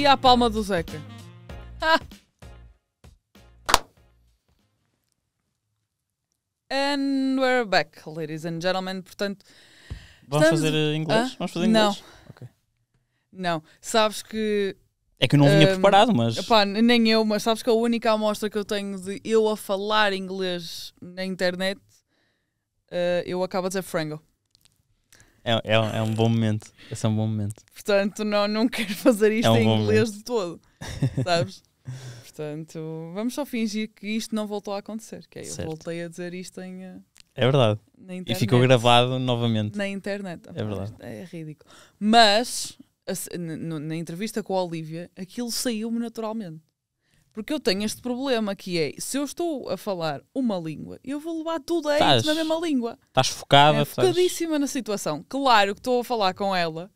aí à palma do Zeca. Ah. And we're back, ladies and gentlemen. Portanto, Vamos Estamos- fazer eh, inglês? Hã? Vamos fazer Não. inglês? Ok. não. Sabes que. É que eu não vinha Ahm, preparado, mas. Epá, nem eu, mas sabes que a única amostra que eu tenho de eu a falar inglês na internet, eh, eu acabo a dizer frango. É, é, é um bom momento. Esse é um bom momento. Portanto, não, não quero fazer isto É um em inglês de todo. Sabes? Portanto, vamos só fingir que isto não voltou a acontecer. Que é, eu voltei a dizer isto em, eh, É verdade. E ficou gravado novamente. Na internet. É verdade. É ridículo. Mas, na entrevista com a Olivia, aquilo saiu-me naturalmente. Porque eu tenho este problema que é, se eu estou a falar uma língua, eu vou levar tudo a Tás- na mesma língua. Estás focada. É focadíssima na situação. Claro que estou a falar com ela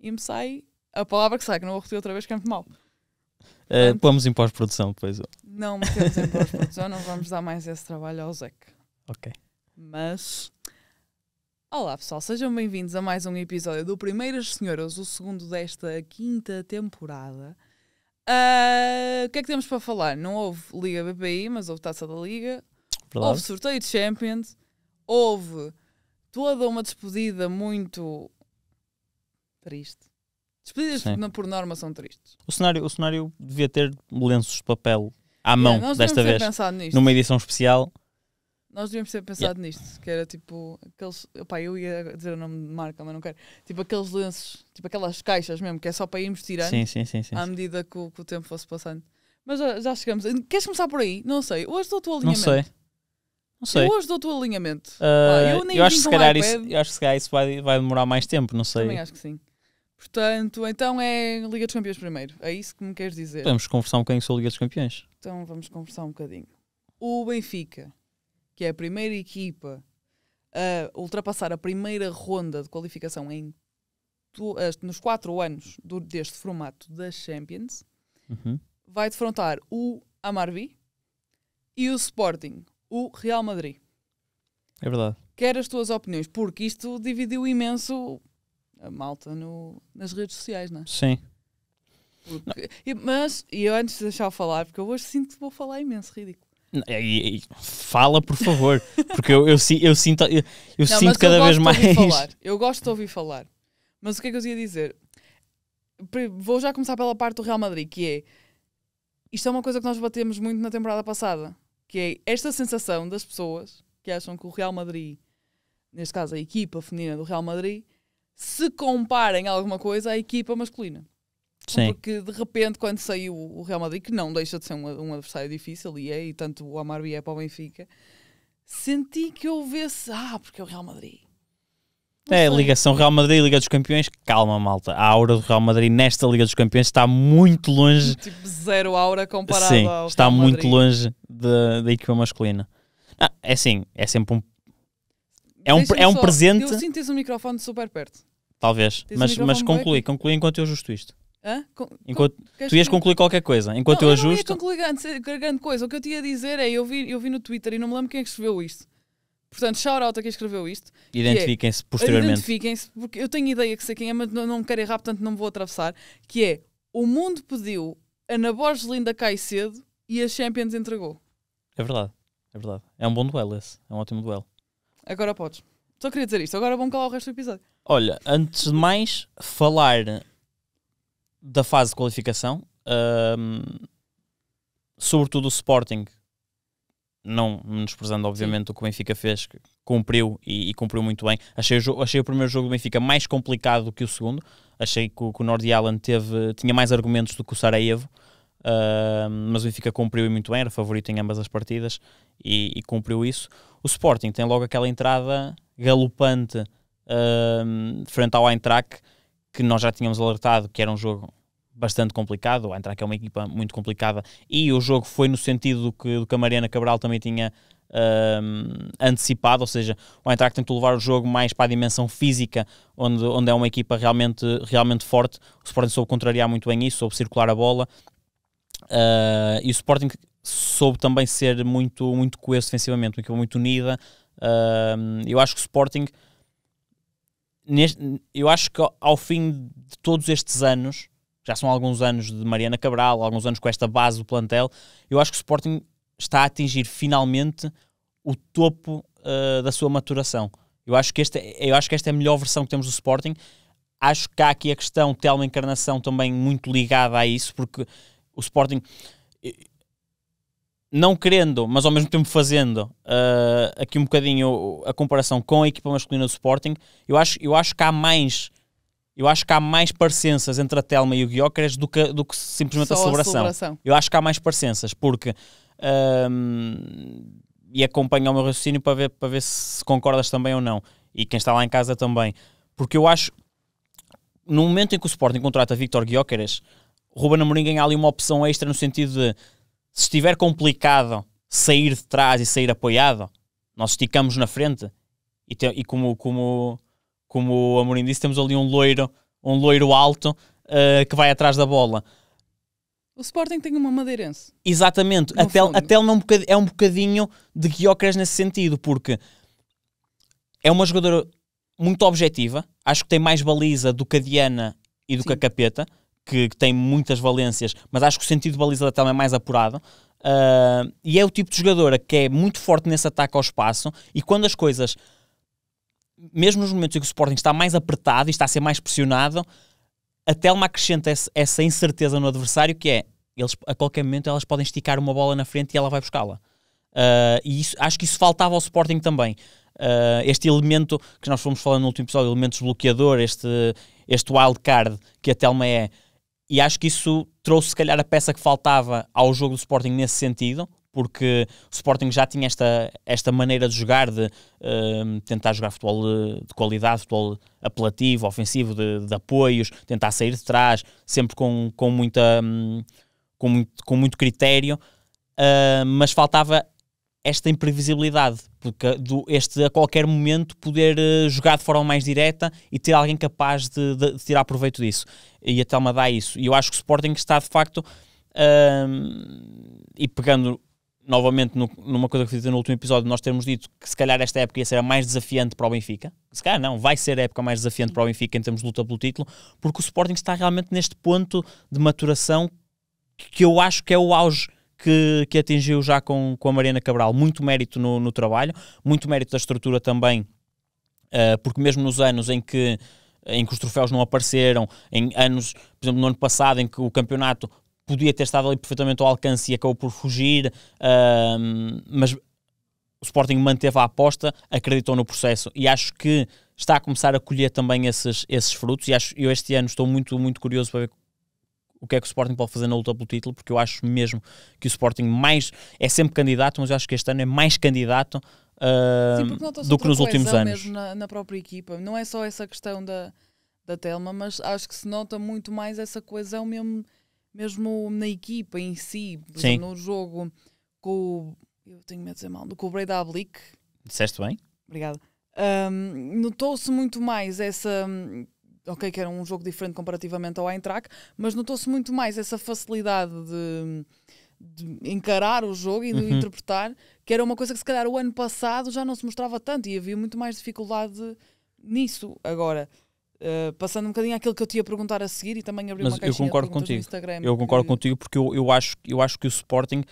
e me sai a palavra que sai, que não vou repetir outra vez, que é muito mal. Eh, Pomos em pós-produção depois. Não metemos em pós-produção, não vamos dar mais esse trabalho ao Zeca. Ok. Mas. Olá pessoal, sejam bem-vindos a mais um episódio do Primeiras Senhoras, o segundo desta quinta temporada. Ah, o que é que temos para falar? Não houve Liga BPI, mas houve Taça da Liga, houve Verdade? sorteio de Champions, houve toda uma despedida muito triste. Despedidas Sim. por norma são tristes. O, cenário, o cenário devia ter lenços de papel à mão desta vez. nisto. Numa edição especial. Nós devíamos ter pensado nisto, que era tipo aqueles. Opá, eu ia dizer o nome de marca, mas não quero. Tipo aqueles lenços, tipo aquelas caixas mesmo, que é só para irmos tirando Sim, sim, sim. à medida que o, que o tempo fosse passando. Mas já, já chegamos. Queres começar por aí? Não sei. Hoje dou o teu Não alinhamento. sei. Não sei. Eu hoje dou o teu alinhamento. Ah, eu eu, acho vim que se com calhar iPad. isso, eu acho que se calhar isso vai, vai demorar mais tempo, não sei. Também acho que sim. Portanto, então é Liga dos Campeões primeiro. É isso que me queres dizer? Podemos conversar um bocadinho sobre a Liga dos Campeões. Então vamos conversar um bocadinho. O Benfica, que é a primeira equipa a ultrapassar a primeira ronda de qualificação em eh, nos quatro anos do- deste formato das Champions, Uhum. vai defrontar o Amarvi e o Sporting, o Real Madrid. É verdade. Quero as tuas opiniões, porque isto dividiu imenso a malta no- nas redes sociais, não é? Sim. Porque- e- mas, e eu antes de deixar falar, porque eu hoje sinto que vou falar imenso, ridículo. E- e- fala, por favor. Porque eu, eu, si- eu sinto, eu, eu Não, sinto cada eu vez mais. Eu gosto de ouvir falar. Mas o que é que eu ia dizer? Vou já começar pela parte do Real Madrid, que é isto é uma coisa que nós batemos muito na temporada passada, que é esta sensação das pessoas que acham que o Real Madrid, neste caso a equipa feminina do Real Madrid, se comparem alguma coisa à equipa masculina. Sim. Porque de repente, quando saiu o Real Madrid, que não deixa de ser um, um adversário difícil, e é, e tanto o Amarbi é para o Benfica, senti que houvesse. Ah, porque é o Real Madrid. Não É, sei. ligação Real Madrid e Liga dos Campeões. Calma, malta. A aura do Real Madrid nesta Liga dos Campeões está muito longe. Tipo, zero aura comparado Sim, ao está Real muito Madrid. longe da, equipa masculina. Ah, é assim, é sempre um. É um, é um só- presente, Eu sinto esse microfone super perto. talvez. Tens o Mas, mas bem conclui enquanto eu ajusto isto. Hã? Com- Enquanto, queres tu ias concluir qualquer coisa. Enquanto não, eu não ia ajusto. concluir grande, grande coisa. O que eu te ia dizer é: eu vi, eu vi no Twitter e não me lembro quem é que escreveu isto. Portanto, shout out a quem escreveu isto. Identifiquem-se posteriormente. Identifiquem-se, porque eu tenho ideia que sei quem é, mas não, não me quero errar, portanto não me vou atravessar. Que é: o mundo pediu, Ana Borges Linda cai cedo e a Champions entregou. É verdade. É verdade. É um bom duelo esse. É um ótimo duelo. Agora podes. Só queria dizer isto. Agora vamos calar o resto do episódio. Olha, antes de mais, falar da fase de qualificação, ahm, sobretudo o Sporting, não menosprezando, obviamente, o que o Benfica fez, que cumpriu e, e cumpriu muito bem. Achei o, achei o primeiro jogo do Benfica mais complicado do que o segundo. Achei que o, que o Nordi Allen teve, tinha mais argumentos do que o Sarajevo. ahm, mas o Benfica cumpriu muito bem, era favorito em ambas as partidas e, e cumpriu isso. O Sporting tem logo aquela entrada galopante ahm, frente ao Eintracht, que nós já tínhamos alertado que era um jogo bastante complicado. O Eintracht é uma equipa muito complicada e o jogo foi no sentido do que, do que a Mariana Cabral também tinha ahm, antecipado, ou seja, o Eintracht tentou levar o jogo mais para a dimensão física, onde, onde é uma equipa realmente, realmente forte. O Sporting soube contrariar muito bem isso, soube circular a bola. Ah, e o Sporting soube também ser muito, muito coeso defensivamente, uma equipa muito unida. Ah, eu acho que o Sporting, neste, eu acho que ao- fim de todos estes anos, já são alguns anos de Mariana Cabral, alguns anos com esta base do plantel. Eu acho que o Sporting está a atingir finalmente o topo uh, da sua maturação. Eu acho, que este, é, eu acho que esta é a melhor versão que temos do Sporting. Acho que há aqui a questão Telma Encarnação também muito ligada a isso, porque o Sporting não querendo, mas ao mesmo tempo fazendo uh, aqui um bocadinho a comparação com a equipa masculina do Sporting, eu acho, eu acho que há mais eu acho que há mais parecenças entre a Telma e o Guiócares do que, do que simplesmente a celebração. a celebração. Eu acho que há mais parecenças, porque e acompanha o meu raciocínio para ver, para ver se concordas também ou não. E quem está lá em casa também. Porque eu acho, no momento em que o Sporting contrata Victor Guiócares, Ruben Amorim ganha ali uma opção extra no sentido de se estiver complicado sair de trás e sair apoiado, nós esticamos na frente e, te, e como, como, como o Amorim disse, temos ali um loiro, um loiro alto uh, que vai atrás da bola. O Sporting tem uma madeirense. Exatamente. A, tel, a Telma é um, bocadinho, é um bocadinho de Guiocres nesse sentido, porque é uma jogadora muito objetiva. Acho que tem mais baliza do que a Diana e do Sim. que a Capeta que, que, tem muitas valências, mas acho que o sentido de baliza da Telma é mais apurado. Uh, e é o tipo de jogadora que é muito forte nesse ataque ao espaço e quando as coisas, mesmo nos momentos em que o Sporting está mais apertado e está a ser mais pressionado, a Telma acrescenta essa incerteza no adversário que é, eles, a qualquer momento elas podem esticar uma bola na frente e ela vai buscá-la. Uh, e isso, acho que isso faltava ao Sporting também. Uh, este elemento que nós fomos falando no último episódio, elemento desbloqueador, este, este wild card que a Telma é, e acho que isso trouxe, se calhar, a peça que faltava ao jogo do Sporting nesse sentido, porque o Sporting já tinha esta, esta maneira de jogar, de uh, tentar jogar futebol de, de, qualidade, futebol apelativo, ofensivo, de, de, apoios, tentar sair de trás, sempre com, com, muita, um, com, muito, com muito critério, uh, mas faltava esta imprevisibilidade, porque do, este a qualquer momento poder uh, jogar de forma mais direta e ter alguém capaz de, de, de, tirar proveito disso. E a Telma dá isso. E eu acho que o Sporting está de facto, uh, e pegando novamente no, numa coisa que fiz no último episódio, nós termos dito que se calhar esta época ia ser a mais desafiante para o Benfica. Se calhar não, vai ser a época mais desafiante para o Benfica em termos de luta pelo título, porque o Sporting está realmente neste ponto de maturação que eu acho que é o auge que, que atingiu já com, com a Mariana Cabral. Muito mérito no, no trabalho, muito mérito da estrutura também, uh, porque mesmo nos anos em que, em que os troféus não apareceram, em anos, por exemplo, no ano passado, em que o campeonato podia ter estado ali perfeitamente ao alcance e acabou por fugir, uh, mas o Sporting manteve a aposta, acreditou no processo e acho que está a começar a colher também esses, esses frutos e acho, eu este ano estou muito, muito curioso para ver o que é que o Sporting pode fazer na luta pelo título, porque eu acho mesmo que o Sporting mais é sempre candidato, mas eu acho que este ano é mais candidato uh, Sim, do que nos últimos anos. Mesmo na, na, própria equipa, não é só essa questão da, da Telma, mas acho que se nota muito mais essa coesão mesmo, mesmo na equipa em si, Sim. no jogo com o, eu tenho medo de dizer mal, com o Breda Ablick. Disseste bem? Obrigada. Um, Notou-se muito mais essa ok, que era um jogo diferente comparativamente ao Eintracht, mas notou-se muito mais essa facilidade de, de encarar o jogo e de uhum. interpretar, que era uma coisa que se calhar o ano passado já não se mostrava tanto e havia muito mais dificuldade nisso. Agora, uh, passando um bocadinho àquilo que eu te ia perguntar a seguir e também abrir mas uma caixinha eu concordo contigo. no Instagram. Eu concordo que... contigo porque eu, eu, acho, eu acho que o Sporting,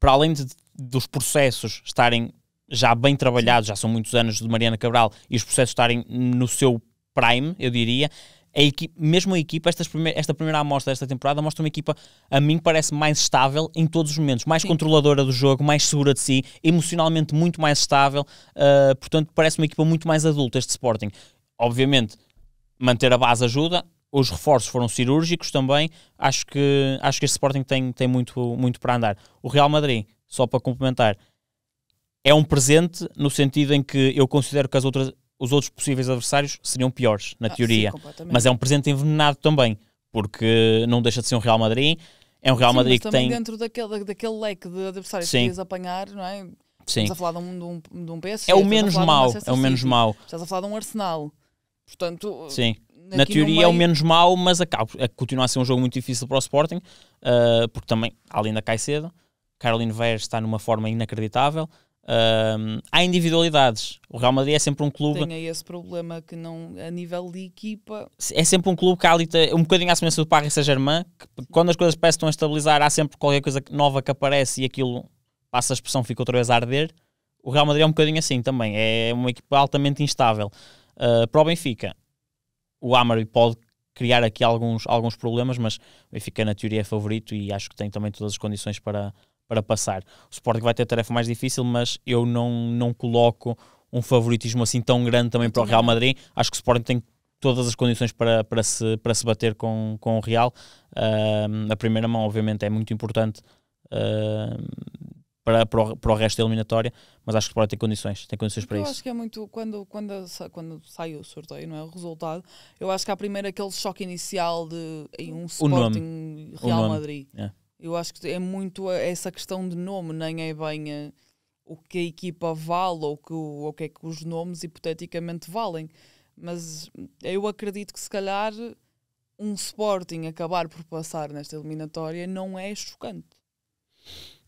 para além de, dos processos estarem já bem trabalhados, já são muitos anos de Mariana Cabral, e os processos estarem no seu prime, eu diria. A equipe, mesmo a equipa, esta primeira, esta primeira amostra desta temporada mostra uma equipa, a mim parece mais estável em todos os momentos, mais Sim. controladora do jogo, mais segura de si, emocionalmente muito mais estável, uh, portanto parece uma equipa muito mais adulta este Sporting. Obviamente, manter a base ajuda, os reforços foram cirúrgicos também, acho que, acho que este Sporting tem, tem muito, muito para andar. O Real Madrid, só para complementar, é um presente no sentido em que eu considero que as outras os outros possíveis adversários seriam piores, na ah, teoria. Sim, mas é um presente envenenado também, porque não deixa de ser um Real Madrid. É um Real sim, Madrid que tem. dentro daquele, daquele leque de adversários sim. que ias apanhar, não é? Sim. Estás a falar de um, de um, de um PSG. É o menos mau. É o menos mau. Estás a falar de um Arsenal. Portanto. Sim. Na teoria meio... é o menos mau, mas acaba, a continua a ser um jogo muito difícil para o Sporting, uh, porque também, além da Caicedo, Caroline Veres está numa forma inacreditável. Um, há individualidades. O Real Madrid é sempre um clube. Tem aí esse problema que não, a nível de equipa. É sempre um clube que há ali, um bocadinho à semelhança do Paris Saint-Germain, que quando as coisas parecem estão a estabilizar, há sempre qualquer coisa nova que aparece e aquilo passa a expressão, fica outra vez a arder. O Real Madrid é um bocadinho assim também. É uma equipa altamente instável. Uh, para o Benfica, o Amari pode criar aqui alguns, alguns problemas, mas o Benfica na teoria é favorito e acho que tem também todas as condições para, para passar. O Sporting vai ter tarefa mais difícil, mas eu não, não coloco um favoritismo assim tão grande também para o Real Madrid. Acho que o Sporting tem todas as condições para, para, se, para se bater com, com o Real. Uh, a primeira mão, obviamente, é muito importante uh, para, para, o, para o resto da eliminatória, mas acho que o Sporting tem condições, tem condições para eu isso. Eu acho que é muito, quando, quando, quando sai o sorteio, não é o resultado, eu acho que há primeiro aquele choque inicial de em um Sporting Real Madrid. É. Eu acho que é muito essa questão de nome, nem é bem o que a equipa vale ou, que, o que é que os nomes hipoteticamente valem. Mas eu acredito que se calhar um Sporting acabar por passar nesta eliminatória não é chocante.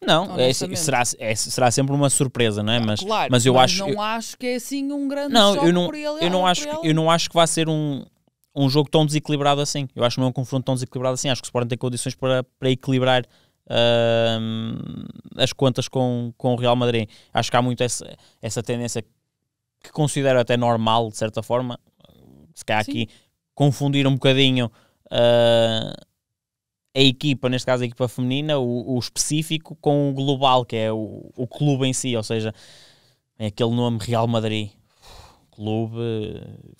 Não, é, será, é, será sempre uma surpresa, não é? Mas, claro, mas eu mas acho. Não eu, acho que é assim um grande não, eu não, ele, eu não acho, eu não acho que vai ser um, um jogo tão desequilibrado assim. Eu acho que não é um confronto tão desequilibrado assim. Acho que o Sporting tem condições para, para equilibrar uh, as contas com, com o Real Madrid. Acho que há muito essa, essa tendência que considero até normal, de certa forma. Se calhar Sim. aqui confundir um bocadinho. Uh, a equipa, neste caso a equipa feminina, o, o específico, com o global, que é o, o clube em si, ou seja, é aquele nome Real Madrid. Clube,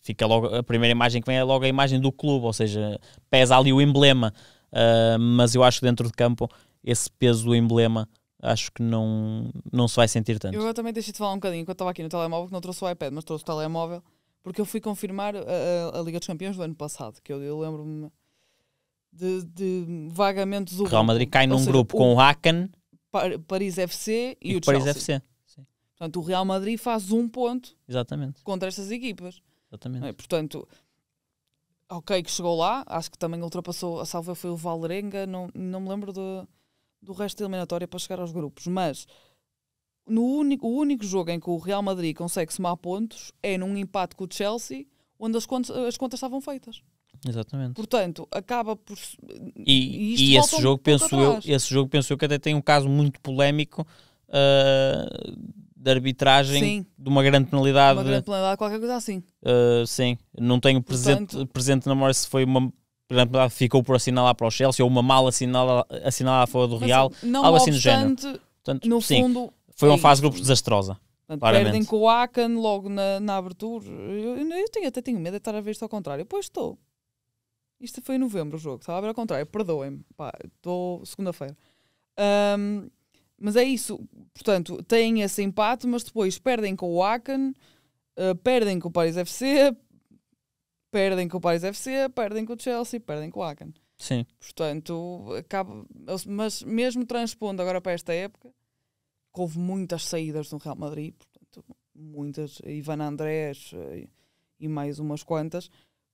fica logo a primeira imagem que vem é logo a imagem do clube, ou seja, pesa ali o emblema, uh, mas eu acho que dentro de campo esse peso do emblema acho que não, não se vai sentir tanto. Eu também deixei de falar um bocadinho enquanto estava aqui no telemóvel, que não trouxe o iPad, mas trouxe o telemóvel, porque eu fui confirmar a, a, Liga dos Campeões do ano passado, que eu, eu lembro-me de, de vagamente do o Real Madrid cai num seja, grupo com o Hakan, Paris FC e, e o Paris Chelsea. FC. Portanto, o Real Madrid faz um ponto Exatamente. contra estas equipas. Exatamente. É? Portanto, ok, que chegou lá, acho que também ultrapassou, a salva foi o Valrenga, não, não me lembro do, do resto da eliminatória para chegar aos grupos, mas no único, o único jogo em que o Real Madrid consegue somar pontos é num empate com o Chelsea, onde as contas, as contas estavam feitas. Exatamente. Portanto, acaba por. E, e, e esse jogo, penso eu, esse jogo, penso eu que até tem um caso muito polémico uh, de arbitragem sim. de uma grande penalidade. Uma grande penalidade, qualquer coisa assim. Uh, sim, não tenho presente, Portanto, presente na memória se foi uma penalidade ficou por assinalar para o Chelsea ou uma mal assinalada, assinalada a favor do Real, algo assim do género. Portanto, no sim, fundo, foi uma fase de grupos desastrosa. Portanto, perdem com o Akan logo na, na abertura. Eu, eu, tenho, até tenho medo de estar a ver isto ao contrário. Pois estou. Isto foi em novembro o jogo, estava a ver ao contrário, perdoem-me, estou segunda-feira. Um, mas é isso, portanto, têm esse empate, mas depois perdem com o Aken, uh, perdem com o Paris FC, perdem com o Paris FC, perdem com o Chelsea, perdem com o Aken. Sim. Portanto, acaba, mas mesmo transpondo agora para esta época, houve muitas saídas no Real Madrid, portanto, muitas, Ivan Andrés eh, e mais umas quantas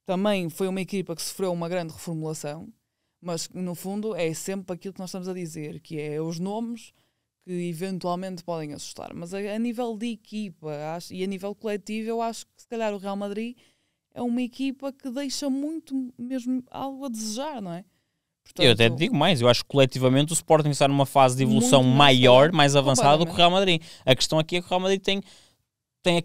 também foi uma equipa que sofreu uma grande reformulação, mas no fundo é sempre aquilo que nós estamos a dizer, que é os nomes que eventualmente podem assustar. Mas a, a nível de equipa acho, e a nível coletivo, eu acho que se calhar o Real Madrid é uma equipa que deixa muito mesmo algo a desejar, não é? Portanto, eu até te digo mais, eu acho que coletivamente o Sporting está numa fase de evolução maior, mais avançada do que o Real Madrid. A questão aqui é que o Real Madrid tem, tem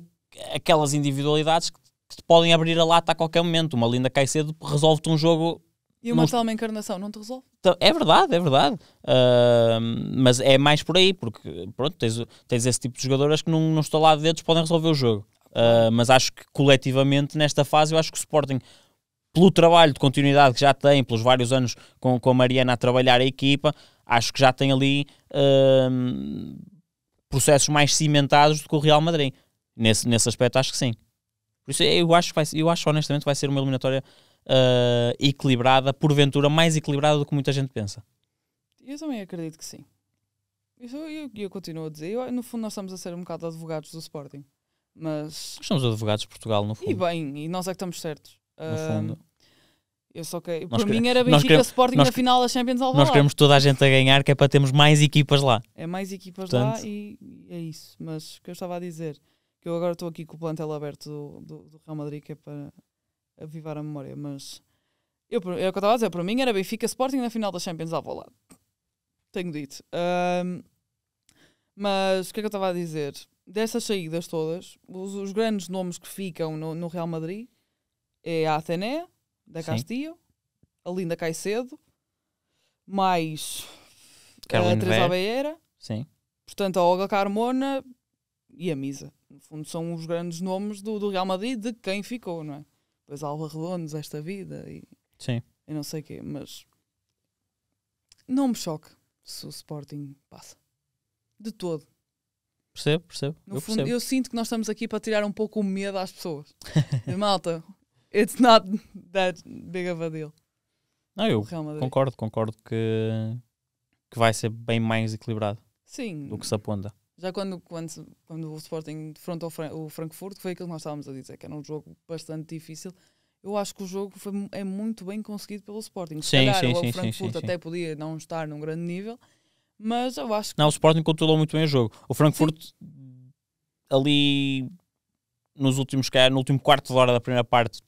aquelas individualidades que que te podem abrir a lata a qualquer momento. Uma linda Caicedo resolve-te um jogo. E uma tal encarnação não te resolve? Então, é verdade, é verdade. Uh, mas é mais por aí, porque pronto, tens, tens esse tipo de jogadoras que num, num estalar de dedos podem resolver o jogo. Uh, mas acho que coletivamente, nesta fase, eu acho que o Sporting, pelo trabalho de continuidade que já tem, pelos vários anos com, com a Mariana a trabalhar a equipa, acho que já tem ali uh, processos mais cimentados do que o Real Madrid. Nesse, nesse aspecto, acho que sim. Por isso eu acho, vai, eu acho honestamente vai ser uma eliminatória uh, equilibrada, porventura mais equilibrada do que muita gente pensa. Eu também acredito que sim. Isso eu, eu, continuo a dizer. Eu, no fundo, nós estamos a ser um bocado advogados do Sporting. Mas. Nós somos advogados de Portugal, no fundo. E bem, e nós é que estamos certos. No uh, fundo. Eu só que, Nós para mim era nós Benfica queremos- Sporting nós na final da Champions Nós Alvalade. queremos toda a gente a ganhar, que é para termos mais equipas lá. É mais equipas Portanto- lá e e é isso. Mas o que eu estava a dizer, que eu agora estou aqui com o plantel aberto do, do, do Real Madrid, que é para avivar a memória, mas eu, é o que eu estava a dizer, para mim era Benfica Sporting na final da Champions Alvalade. Tenho dito. Ahm, mas o que é que eu estava a dizer? Dessas saídas todas, os, os grandes nomes que ficam no, no Real Madrid é a Atenea, da Sim. Castillo, a Linda Caicedo, mais a Caroline Teresa Ver. Beira, Sim. portanto a Olga Carmona e a Misa. No fundo são os grandes nomes do, do Real Madrid de quem ficou, não é? Pois Alba Redondos, esta vida e, Sim. e não sei o quê, mas não me choque se o Sporting passa. De todo. Percebo, percebo. No eu fundo, percebo. eu sinto que nós estamos aqui para tirar um pouco o medo às pessoas. Malta, it's not that big of a deal. Não, eu concordo, concordo que, que vai ser bem mais equilibrado Sim, do que se aponta. Já quando, quando, quando o Sporting defrontou o Fran- o Frankfurt, que foi aquilo que nós estávamos a dizer, que era um jogo bastante difícil. Eu acho que o jogo foi, é muito bem conseguido pelo Sporting. Se Sim, calhar sim, o sim, Frankfurt sim, até podia não estar num grande nível, mas eu acho que Não, o Sporting controlou muito bem o jogo. O Frankfurt, ali nos últimos, no último quarto de hora da primeira parte,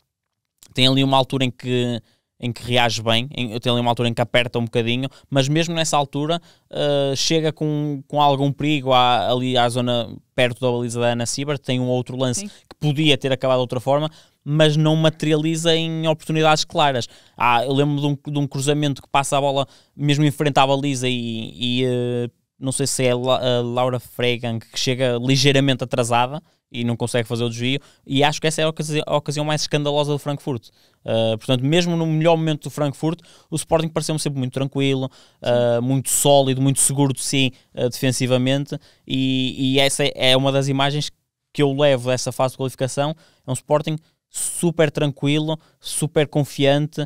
tem ali uma altura em que, em que reage bem, em, tem ali uma altura em que aperta um bocadinho, mas mesmo nessa altura uh, chega com, com algum perigo à- ali à zona perto da baliza da Ana Sieber, tem um outro lance Sim. que podia ter acabado de outra forma, mas não materializa em oportunidades claras. Ah, eu lembro de um, de um cruzamento que passa a bola mesmo em frente à baliza e, e, eh, não sei se é a La- a Laura Fregan que chega ligeiramente atrasada e não consegue fazer o desvio e acho que essa é a ocasi- a ocasião, mais escandalosa do Frankfurt. Uh, portanto, mesmo no melhor momento do Frankfurt, o Sporting pareceu-me sempre muito tranquilo, uh, muito sólido, muito seguro de si uh, defensivamente e, e essa é uma das imagens que eu levo dessa fase de qualificação. É um Sporting super tranquilo, super confiante,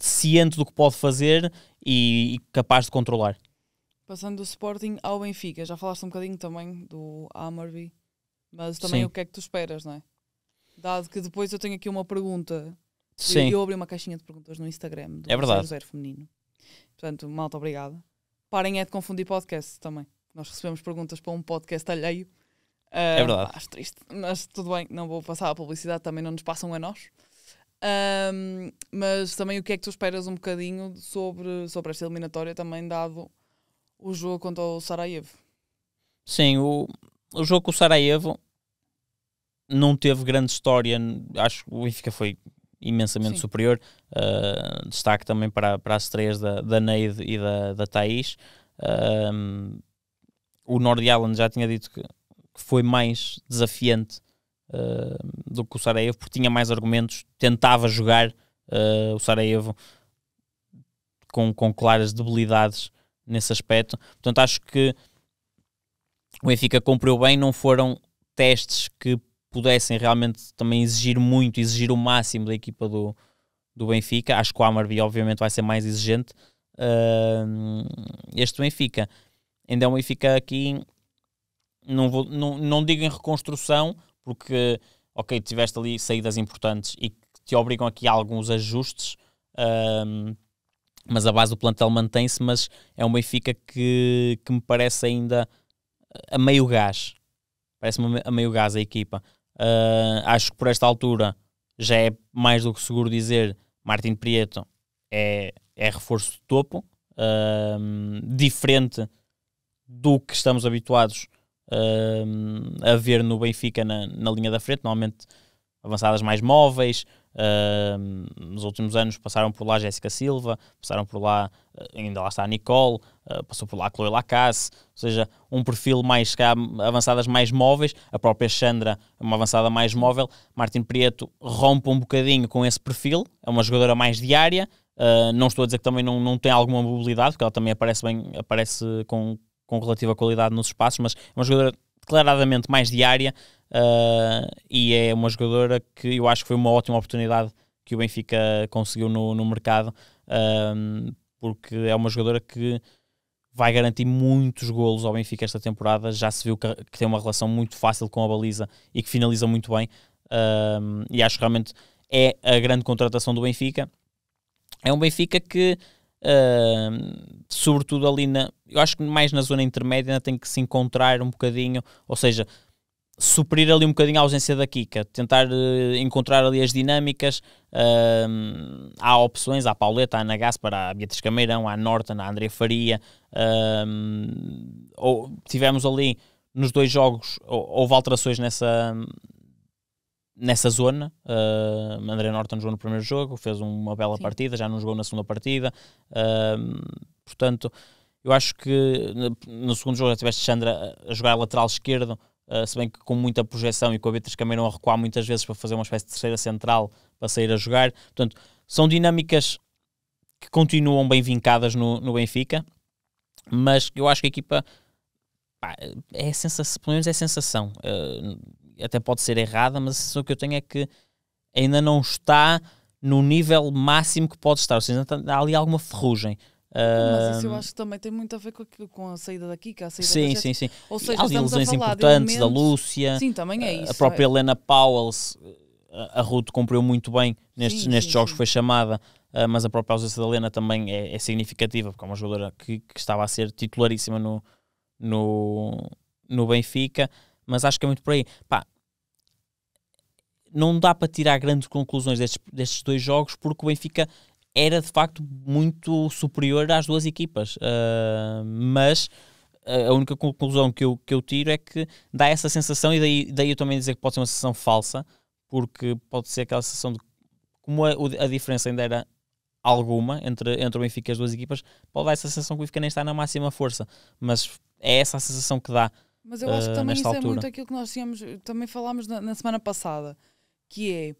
ciente do que pode fazer e, e capaz de controlar. Passando do Sporting ao Benfica, já falaste um bocadinho também do Amarby, mas também Sim. o que é que tu esperas, não é? Dado que depois eu tenho aqui uma pergunta Sim, Eu, eu abri uma caixinha de perguntas no Instagram do É verdade. 00 Feminino. Portanto, malta, obrigada. Parem é de confundir podcast também. Nós recebemos perguntas para um podcast alheio. Ah, verdade. Acho triste, mas tudo bem, não vou passar a publicidade, também não nos passam a nós. Ahm, mas também o que é que tu esperas um bocadinho sobre, sobre esta eliminatória, também dado o jogo contra o Sarajevo? Sim, o, o jogo com o Sarajevo não teve grande história. Acho que o Benfica foi imensamente Sim. superior. Uh, destaque também para, para as estreias da, da Neide e da, da Thaís. Um, o Nordi Allen já tinha dito que, que foi mais desafiante uh, do que o Sarajevo, porque tinha mais argumentos, tentava jogar uh, o Sarajevo com, com claras debilidades nesse aspecto. Portanto, acho que o Benfica cumpriu bem, não foram testes que pudessem realmente também exigir muito, exigir o máximo da equipa do, do Benfica. Acho que o Amarby obviamente vai ser mais exigente. Uh, este Benfica ainda é um Benfica aqui não, vou, não, não digo em reconstrução porque ok, tiveste ali saídas importantes e que te obrigam aqui a alguns ajustes uh, mas a base do plantel mantém-se mas é um Benfica que, que me parece ainda a meio gás parece-me a meio gás a equipa Uh, acho que por esta altura já é mais do que seguro dizer Martin Prieto é, é reforço de topo, uh, diferente do que estamos habituados uh, a ver no Benfica na, na linha da frente, normalmente avançadas mais móveis. Nos últimos anos passaram por lá Jéssica Silva, passaram por lá, ainda lá está a Nicole, passou por lá a Chloe Lacasse, ou seja, um perfil mais cá, avançadas mais móveis. A própria Chandra, uma avançada mais móvel. Martin Prieto rompe um bocadinho com esse perfil, é uma jogadora mais diária. Uh, não estou a dizer que também não, não tem alguma mobilidade, porque ela também aparece bem, aparece com, com relativa qualidade nos espaços, mas é uma jogadora declaradamente mais diária uh, e é uma jogadora que eu acho que foi uma ótima oportunidade que o Benfica conseguiu no, no mercado, porque é uma jogadora que vai garantir muitos golos ao Benfica esta temporada. Já se viu que, que tem uma relação muito fácil com a baliza e que finaliza muito bem. E acho que realmente é a grande contratação do Benfica. É um Benfica que, uh, sobretudo ali na. Eu acho que mais na zona intermédia ainda tem que se encontrar um bocadinho, ou seja, suprir ali um bocadinho a ausência da Kika, tentar uh, encontrar ali as dinâmicas. Uh, há opções, há Pauleta, há Ana Gaspar, há Beatriz Cameirão, há Norton, há André Faria. Uh, ou, tivemos ali nos dois jogos, houve alterações nessa, nessa zona. Uh, André Norton jogou no primeiro jogo, fez uma bela Sim. partida, já não jogou na segunda partida. portanto, eu acho que no segundo jogo já tiveste Chandra a jogar lateral esquerdo Uh, se bem que com muita projeção e com a Beatriz Cameirão a recuar muitas vezes para fazer uma espécie de terceira central para sair a jogar. Portanto, são dinâmicas que continuam bem vincadas no, no Benfica, mas eu acho que a equipa pá, é sensação, pelo menos é sensação. Uh, até pode ser errada, mas a sensação que eu tenho é que ainda não está no nível máximo que pode estar, ou seja, há ali alguma ferrugem. Mas isso eu acho que também tem muito a ver com a, com a saída daqui, com a saída Sim, sim, sim. Ou seja, Há lesões importantes da Lúcia. Sim, também é isso. A própria é. Helena Powells, a Ruth cumpriu muito bem nestes, sim, nestes sim, jogos, sim. foi chamada, uh, mas a própria ausência da Helena também é, é significativa, porque é uma jogadora que, que, estava a ser titularíssima no, no, no Benfica, mas acho que é muito por aí. Pá, não dá para tirar grandes conclusões destes, destes dois jogos, porque o Benfica era de facto muito superior às duas equipas. Uh, mas a única conclusão que eu, que eu tiro é que dá essa sensação, e daí, daí eu também dizer que pode ser uma sensação falsa, porque pode ser aquela sensação de como a, a diferença ainda era alguma entre, entre o Benfica e as duas equipas, pode dar essa sensação que o Benfica nem está na máxima força, mas é essa a sensação que dá. Mas eu acho que uh, também isso altura. é muito aquilo que nós tínhamos, também falámos na, na semana passada, que é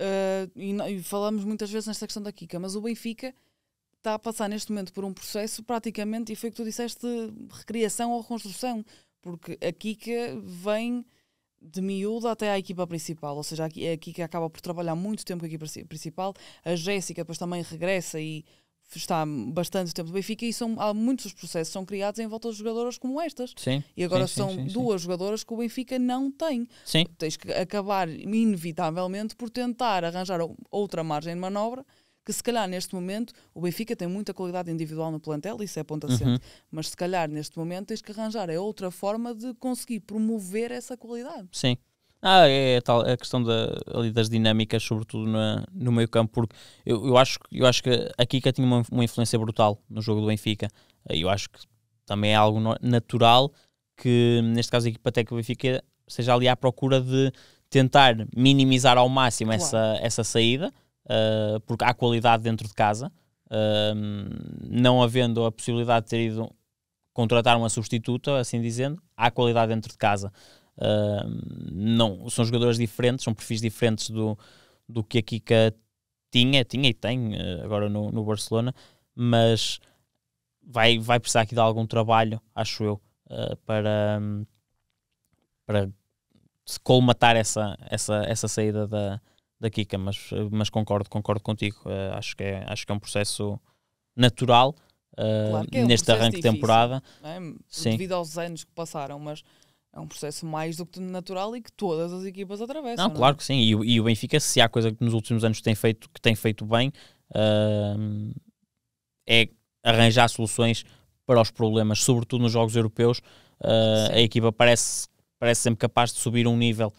Uh, e, e, falamos muitas vezes nesta questão da Kika, mas o Benfica está a passar neste momento por um processo praticamente, e foi o que tu disseste, de recriação ou reconstrução, porque a Kika vem de miúda até à equipa principal, ou seja, a Kika acaba por trabalhar muito tempo com a equipa principal, a Jéssica depois também regressa e está bastante tempo no Benfica e são, há muitos processos são criados em volta de jogadoras como estas. Sim, e agora sim, são sim, duas jogadoras que o Benfica não tem. Sim. Tens que acabar, inevitavelmente, por tentar arranjar outra margem de manobra que se calhar neste momento o Benfica tem muita qualidade individual no plantel, isso é ponto assente, uhum. mas se calhar neste momento tens que arranjar é outra forma de conseguir promover essa qualidade. Sim. Ah, é, é tal, a questão da, ali das dinâmicas, sobretudo na, no meio campo, porque eu, eu, acho, eu acho que a Kika tinha uma, uma influência brutal no jogo do Benfica. Eu acho que também é algo natural que, neste caso, a equipa técnica do Benfica seja ali à procura de tentar minimizar ao máximo claro. essa, essa saída, uh, porque há qualidade dentro de casa, uh, não havendo a possibilidade de ter ido contratar uma substituta, assim dizendo, há qualidade dentro de casa. Uh, não, são jogadores diferentes, são perfis diferentes do, do que a Kika tinha, tinha e tem uh, agora no, no Barcelona, mas vai, vai precisar aqui de algum trabalho, acho eu, uh, para, para colmatar essa, essa, essa saída da, da Kika, mas, mas concordo, concordo contigo. acho, que é, acho que é um processo natural claro é um neste arranque de temporada. É? Devido aos anos que passaram, mas é um processo mais do que natural e que todas as equipas atravessam. Não, não claro é? que sim. E, e, o Benfica, se há coisa que nos últimos anos tem feito, que tem feito bem, uh, é arranjar soluções para os problemas, sobretudo nos jogos europeus. Uh, a equipa parece, parece sempre capaz de subir um nível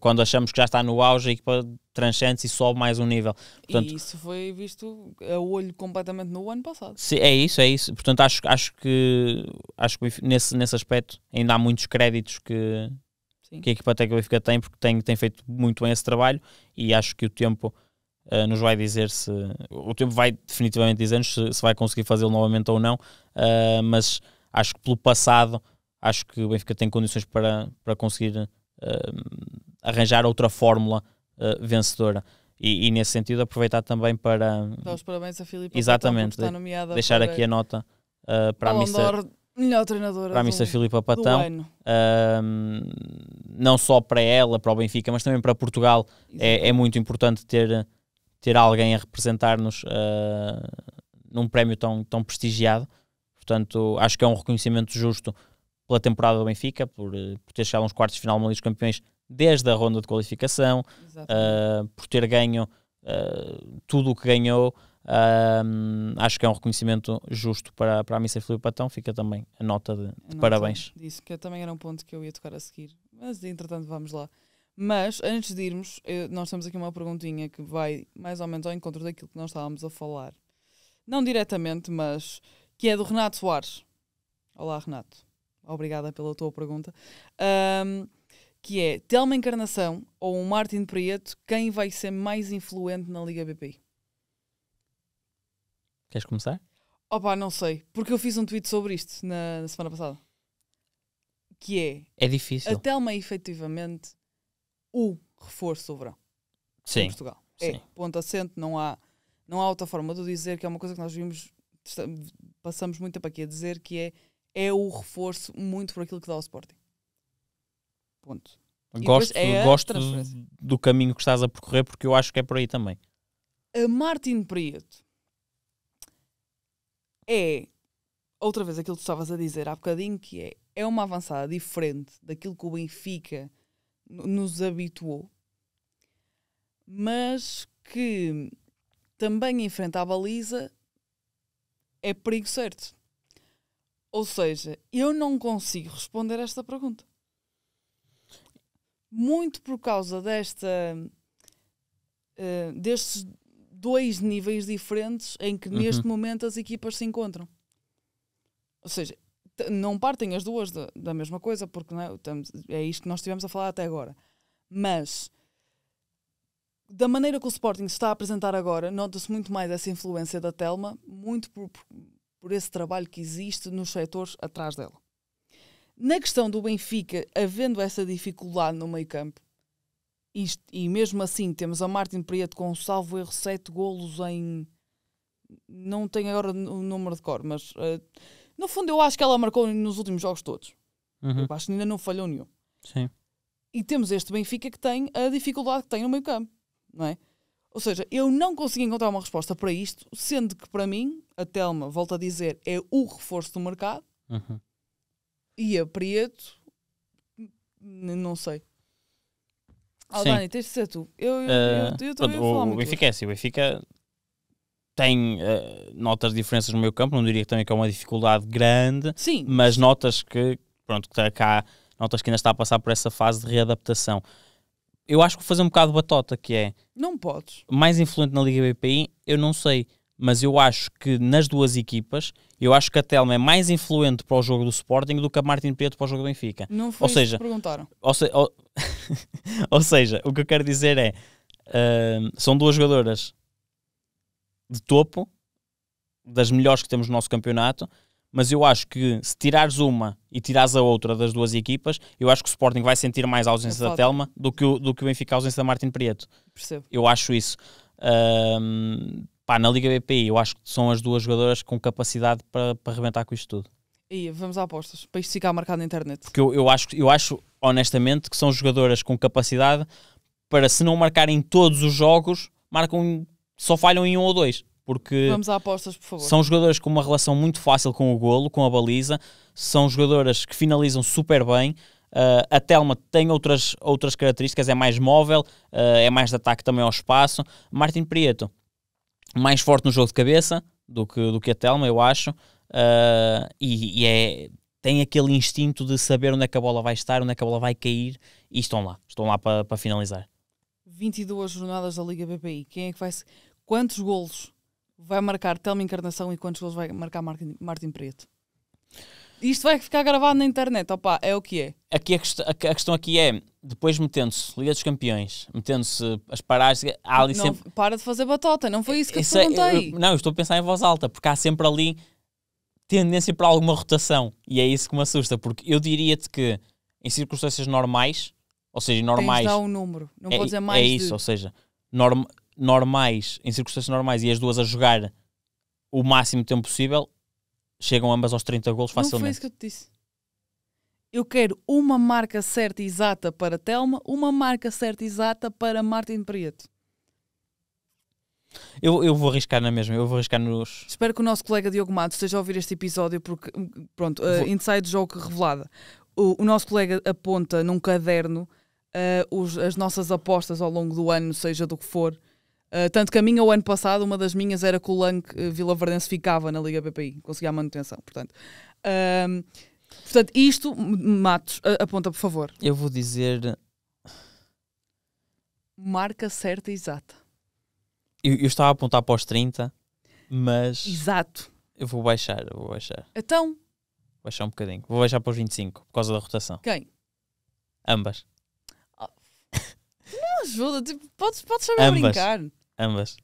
quando achamos que já está no auge, a equipa transcende e sobe mais um nível. Portanto, e isso foi visto a olho completamente no ano passado. Sim, é isso, é isso. Portanto, acho, acho que, acho que nesse, nesse aspecto ainda há muitos créditos que, que a equipa técnica tem, porque tem, tem feito muito bem esse trabalho e acho que o tempo uh, nos vai dizer se. O tempo vai definitivamente dizer-nos se, se, vai conseguir fazê-lo novamente ou não, uh, mas acho que pelo passado, acho que o Benfica tem condições para, para conseguir uh, arranjar outra fórmula uh, vencedora. E, e, nesse sentido aproveitar também para Dar os parabéns a Filipe exatamente está nomeada deixar aqui a nota uh, para a Missa melhor treinadora para a Missa Filipa Patão uh, não só para ela para o Benfica mas também para Portugal. É, é, muito importante ter ter alguém a representar-nos uh, num prémio tão tão prestigiado. Portanto acho que é um reconhecimento justo pela temporada do Benfica por, por ter chegado aos quartos de final uma Liga dos Campeões desde a ronda de qualificação, uh, por ter ganho uh, tudo o que ganhou. Uh, acho que é um reconhecimento justo para, para a Missa Filipe Patão. Fica também a nota de, de a parabéns. Disse que também era um ponto que eu ia tocar a seguir, mas entretanto vamos lá. Mas antes de irmos, eu, nós temos aqui uma perguntinha que vai mais ou menos ao encontro daquilo que nós estávamos a falar. Não diretamente, mas que é do Renato Soares. Olá, Renato. Obrigada pela tua pergunta. Um, que é Telma Encarnação ou um Martin Prieto, quem vai ser mais influente na Liga BPI? Queres começar? Opa, não sei, porque eu fiz um tweet sobre isto na, na semana passada. Que é. É difícil. A Telma é efetivamente o reforço do verão. Sim. Em Portugal. É, Sim. ponto assente, não há, não há outra forma de dizer, que é uma coisa que nós vimos, passamos muito tempo aqui a dizer, que é, é o reforço muito por aquilo que dá ao Sporting. Ponto. Gosto, é gosto do, caminho que estás a percorrer porque eu acho que é por aí também. A Martin Prieto é outra vez aquilo que tu estavas a dizer há bocadinho, que é, é uma avançada diferente daquilo que o Benfica nos habituou, mas que também enfrenta a baliza é perigo certo. Ou seja, eu não consigo responder esta pergunta. Muito por causa desta uh, destes dois níveis diferentes em que uhum. neste momento as equipas se encontram. Ou seja, não partem as duas da, da mesma coisa, porque é, estamos, é isto que nós estivemos a falar até agora. Mas da maneira que o Sporting se está a apresentar agora, nota-se muito mais essa influência da Telma, muito por, por, por esse trabalho que existe nos setores atrás dela. Na questão do Benfica, havendo essa dificuldade no meio campo, isto, e mesmo assim temos a Martin Prieto com salvo erro 7 golos em. Não tenho agora o número de cor, mas uh, no fundo eu acho que ela marcou nos últimos jogos todos. Uhum. Eu acho que ainda não falhou nenhum. Sim. E temos este Benfica que tem a dificuldade que tem no meio campo, não é? Ou seja, eu não consegui encontrar uma resposta para isto, sendo que para mim, a Telma, volto a dizer, é o reforço do mercado uhum. E a Prieto, não sei. Ah, Dani, tens de ser tu. Eu, eu, uh, pronto, o, Benfica é assim, o Benfica tem uh, notas de diferenças no meio campo, não diria que também que é uma dificuldade grande, Sim. mas notas que, pronto, que está cá, notas que ainda está a passar por essa fase de readaptação. Eu acho que vou fazer um bocado batota, que é... Não podes. Mais influente na Liga BPI, eu não sei, mas eu acho que nas duas equipas, eu acho que a Telma é mais influente para o jogo do Sporting do que a Martin Preto para o jogo do Benfica. Não foi ou seja, que perguntaram. Ou, se, ou, ou, seja, o que eu quero dizer é, uh, são duas jogadoras de topo, das melhores que temos no nosso campeonato, mas eu acho que se tirares uma e tirares a outra das duas equipas, eu acho que o Sporting vai sentir mais a ausência é da Telma do que, o, do que o Benfica a ausência da Martin Prieto. Percebo. Eu acho isso. Um, pá, na Liga BPI, eu acho que são as duas jogadoras com capacidade para, para arrebentar com isto tudo. E vamos a apostas, para isto ficar marcado na internet. Porque eu, eu, acho, eu acho, honestamente, que são jogadoras com capacidade para, se não marcarem todos os jogos, marcam só falham em um ou dois. Porque Vamos a apostas, por favor. São jogadoras com uma relação muito fácil com o golo, com a baliza, são jogadoras que finalizam super bem. Uh, a Telma tem outras, outras características, é mais móvel, uh, é mais de ataque também ao espaço. Martin Prieto, mais forte no jogo de cabeça do que, do que a Telma, eu acho. Uh, e, e é, tem aquele instinto de saber onde é que a bola vai estar, onde é que a bola vai cair, e estão lá, estão lá para, para finalizar. 22 jornadas da Liga BPI. Quem é que vai. Quantos golos vai marcar Telma Encarnação e quantos golos vai marcar Martin, Martin Preto? Isto vai ficar gravado na internet, opa, é o que é. Aqui a, quest a, questão aqui é, depois metendo-se Liga dos Campeões, metendo-se as paragens, há ali não, sempre... Para de fazer batota, não foi isso que isso eu te perguntei. É, eu, não, eu estou a pensar em voz alta, porque há sempre ali tendência para alguma rotação, e é isso que me assusta, porque eu diria-te que em circunstâncias normais, ou seja, normais... Tens um número, não é, pode dizer mais É isso, de... ou seja, norm, normais, em circunstâncias normais, e as duas a jogar o máximo tempo possível, chegam ambas aos 30 gols facilmente. Não foi isso que eu te disse. Eu quero uma marca certa e exata para Telma, uma marca certa e exata para Martin Prieto. Eu, eu vou arriscar na mesma, eu vou arriscar nos. Espero que o nosso colega Diogo Matos esteja a ouvir este episódio, porque, pronto, uh, inside jogo revelada. O, o, nosso colega aponta num caderno uh, os, as nossas apostas ao longo do ano, seja do que for, Uh, tanto que a minha, o ano passado, uma das minhas era que o Lank uh, Vila Verdense ficava na Liga BPI, conseguia a manutenção. Portanto, um, portanto isto, Matos, aponta por favor. Eu vou dizer. Marca certa e exata. Eu, eu estava a apontar para os 30, mas. Exato. Eu vou baixar, eu vou baixar. Então. Vou baixar um bocadinho. Vou baixar para os 25, por causa da rotação. Quem? Ambas. Não ajuda, tipo, podes, podes saber Ambas. brincar. Ambas.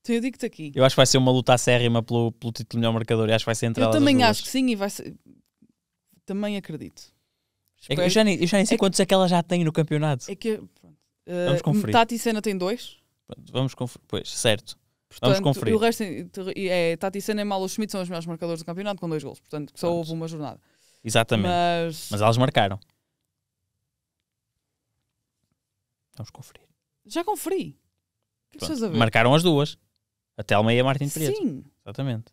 Então eu digo-te aqui. Eu acho que vai ser uma luta acérrima pelo, pelo título melhor marcador e acho que vai ser entre Eu também acho que sim e vai ser. Também acredito. É eu, já nem, eu já nem sei é quantos que... é que ela já tem no campeonato. É que. Pronto. Uh, vamos conferir. Tati Sena tem dois. Pronto, vamos conferir. Pois, certo. Portanto, vamos conferir. E o resto é, Tati Sena e Malo Schmidt são os melhores marcadores do campeonato com dois gols. Portanto, só Pronto. houve uma jornada. Exatamente. Mas... Mas elas marcaram. Vamos conferir. Já conferi. O que é que estás a ver? Marcaram as duas. A Telma e a Martin Preto. Sim. Exatamente.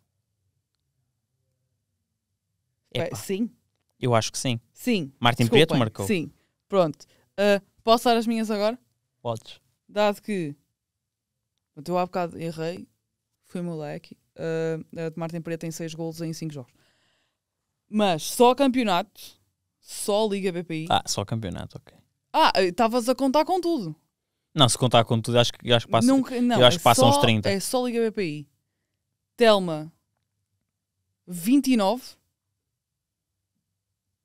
É, sim. Eu acho que sim. Sim. Martin Desculpem. Preto marcou. Sim. Pronto. Uh, posso dar as minhas agora? Podes. Dado que eu há bocado errei, fui moleque. Uh, a de Martin Preto tem 6 golos em 5 jogos. Mas só campeonato, só Liga BPI. Ah, só campeonato, ok. Ah, estavas a contar com tudo. Não, se contar com tudo, acho que, acho que, passa, Nunca, não, eu acho que é passam só, uns 30. É só Liga BPI. Telma, 29.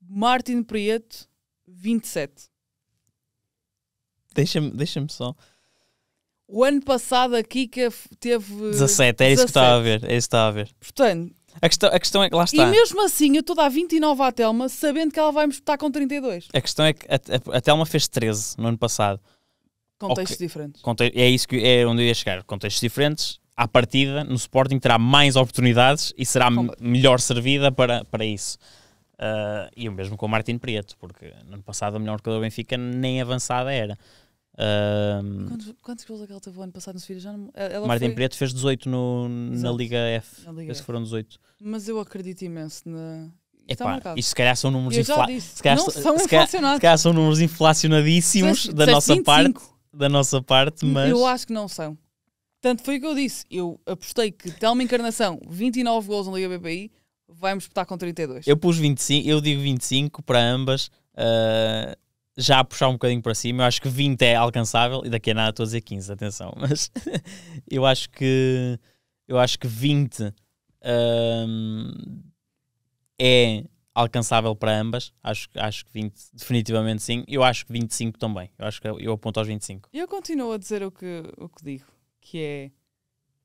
Martin Prieto, 27. Deixa-me deixa só. O ano passado a Kika teve. 17, é isso 17. que estava a ver. É isso que a ver. Portanto. A questão, a questão é que lá está. E mesmo assim, eu estou a dar 29 à Telma, sabendo que ela vai me espetar com 32. A questão é que a, a, a Telma fez 13 no ano passado. Contextos okay. diferentes. Conte é isso que é onde eu ia chegar. Contextos diferentes. À partida, no Sporting terá mais oportunidades e será melhor servida para, para isso. Uh, e o mesmo com o Martin Prieto, porque no ano passado a melhor marcador do Benfica nem avançada era. Uh, quantos, quantos gols é que ela teve o ano passado no Sevilha? Já não, ela Martin foi... Prieto fez 18 no, na Liga F. Na Liga F. foram 18. Mas eu acredito imenso na. Epá, isso se calhar são números inflacionados. São se, calhar, se calhar são números inflacionadíssimos da nossa 25. parte. Da nossa parte, mas. Eu acho que não são. Tanto foi o que eu disse. Eu apostei que Telma Encarnação, 29 gols na Liga BPI, vai-me espetar com 32. Eu pus 25, eu digo 25 para ambas. Uh, já a puxar um bocadinho para cima, eu acho que 20 é alcançável e daqui a nada estou a dizer 15, atenção, mas eu acho que eu acho que 20 um, é alcançável para ambas, acho, acho que 20 definitivamente sim, eu acho que 25 também, eu acho que eu aponto aos 25. Eu continuo a dizer o que, o que digo, que é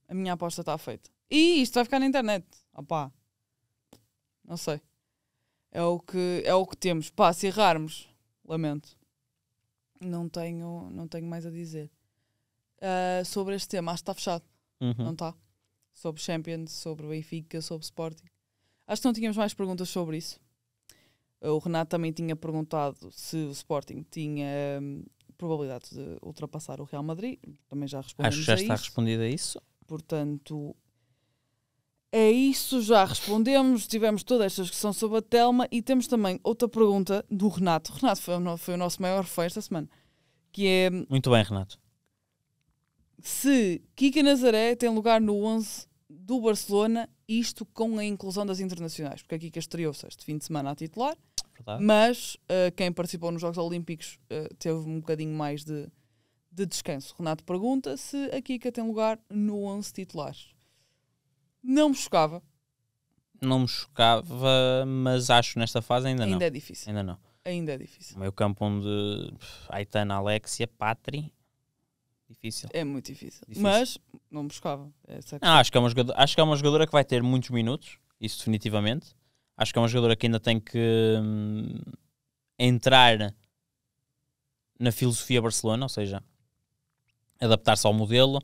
a minha aposta está feita. E isto vai ficar na internet. Opá. Não sei. É o que, é o que temos. Pá, se errarmos, Lamento. Não tenho, não tenho mais a dizer. Uh, sobre este tema, acho que está fechado. Uhum. Não está? Sobre Champions, sobre Benfica, sobre Sporting. Acho que não tínhamos mais perguntas sobre isso. O Renato também tinha perguntado se o Sporting tinha hum, probabilidade de ultrapassar o Real Madrid. Também já respondemos Acho que já está isso. respondido a isso. Portanto, é isso, já respondemos. Tivemos toda esta discussão sobre a Telma e temos também outra pergunta do Renato. O Renato foi, foi o nosso maior fã esta semana. Que é. Muito bem, Renato. Se Kika Nazaré tem lugar no 11 do Barcelona, isto com a inclusão das internacionais, porque a Kika estreou-se este fim de semana a titular, Verdade. mas uh, quem participou nos Jogos Olímpicos uh, teve um bocadinho mais de, de descanso. Renato pergunta se a Kika tem lugar no 11 titulares. Não me chocava. Não me chocava, mas acho nesta fase ainda, ainda não. Ainda é difícil. Ainda não. Ainda é difícil. Meio campo onde Aitana, Alexia, Patri. Difícil. É muito difícil. difícil. Mas não me chocava. Não, acho, que é uma jogadora, acho que é uma jogadora que vai ter muitos minutos. Isso definitivamente. Acho que é uma jogadora que ainda tem que hum, entrar na filosofia Barcelona, ou seja, adaptar-se ao modelo.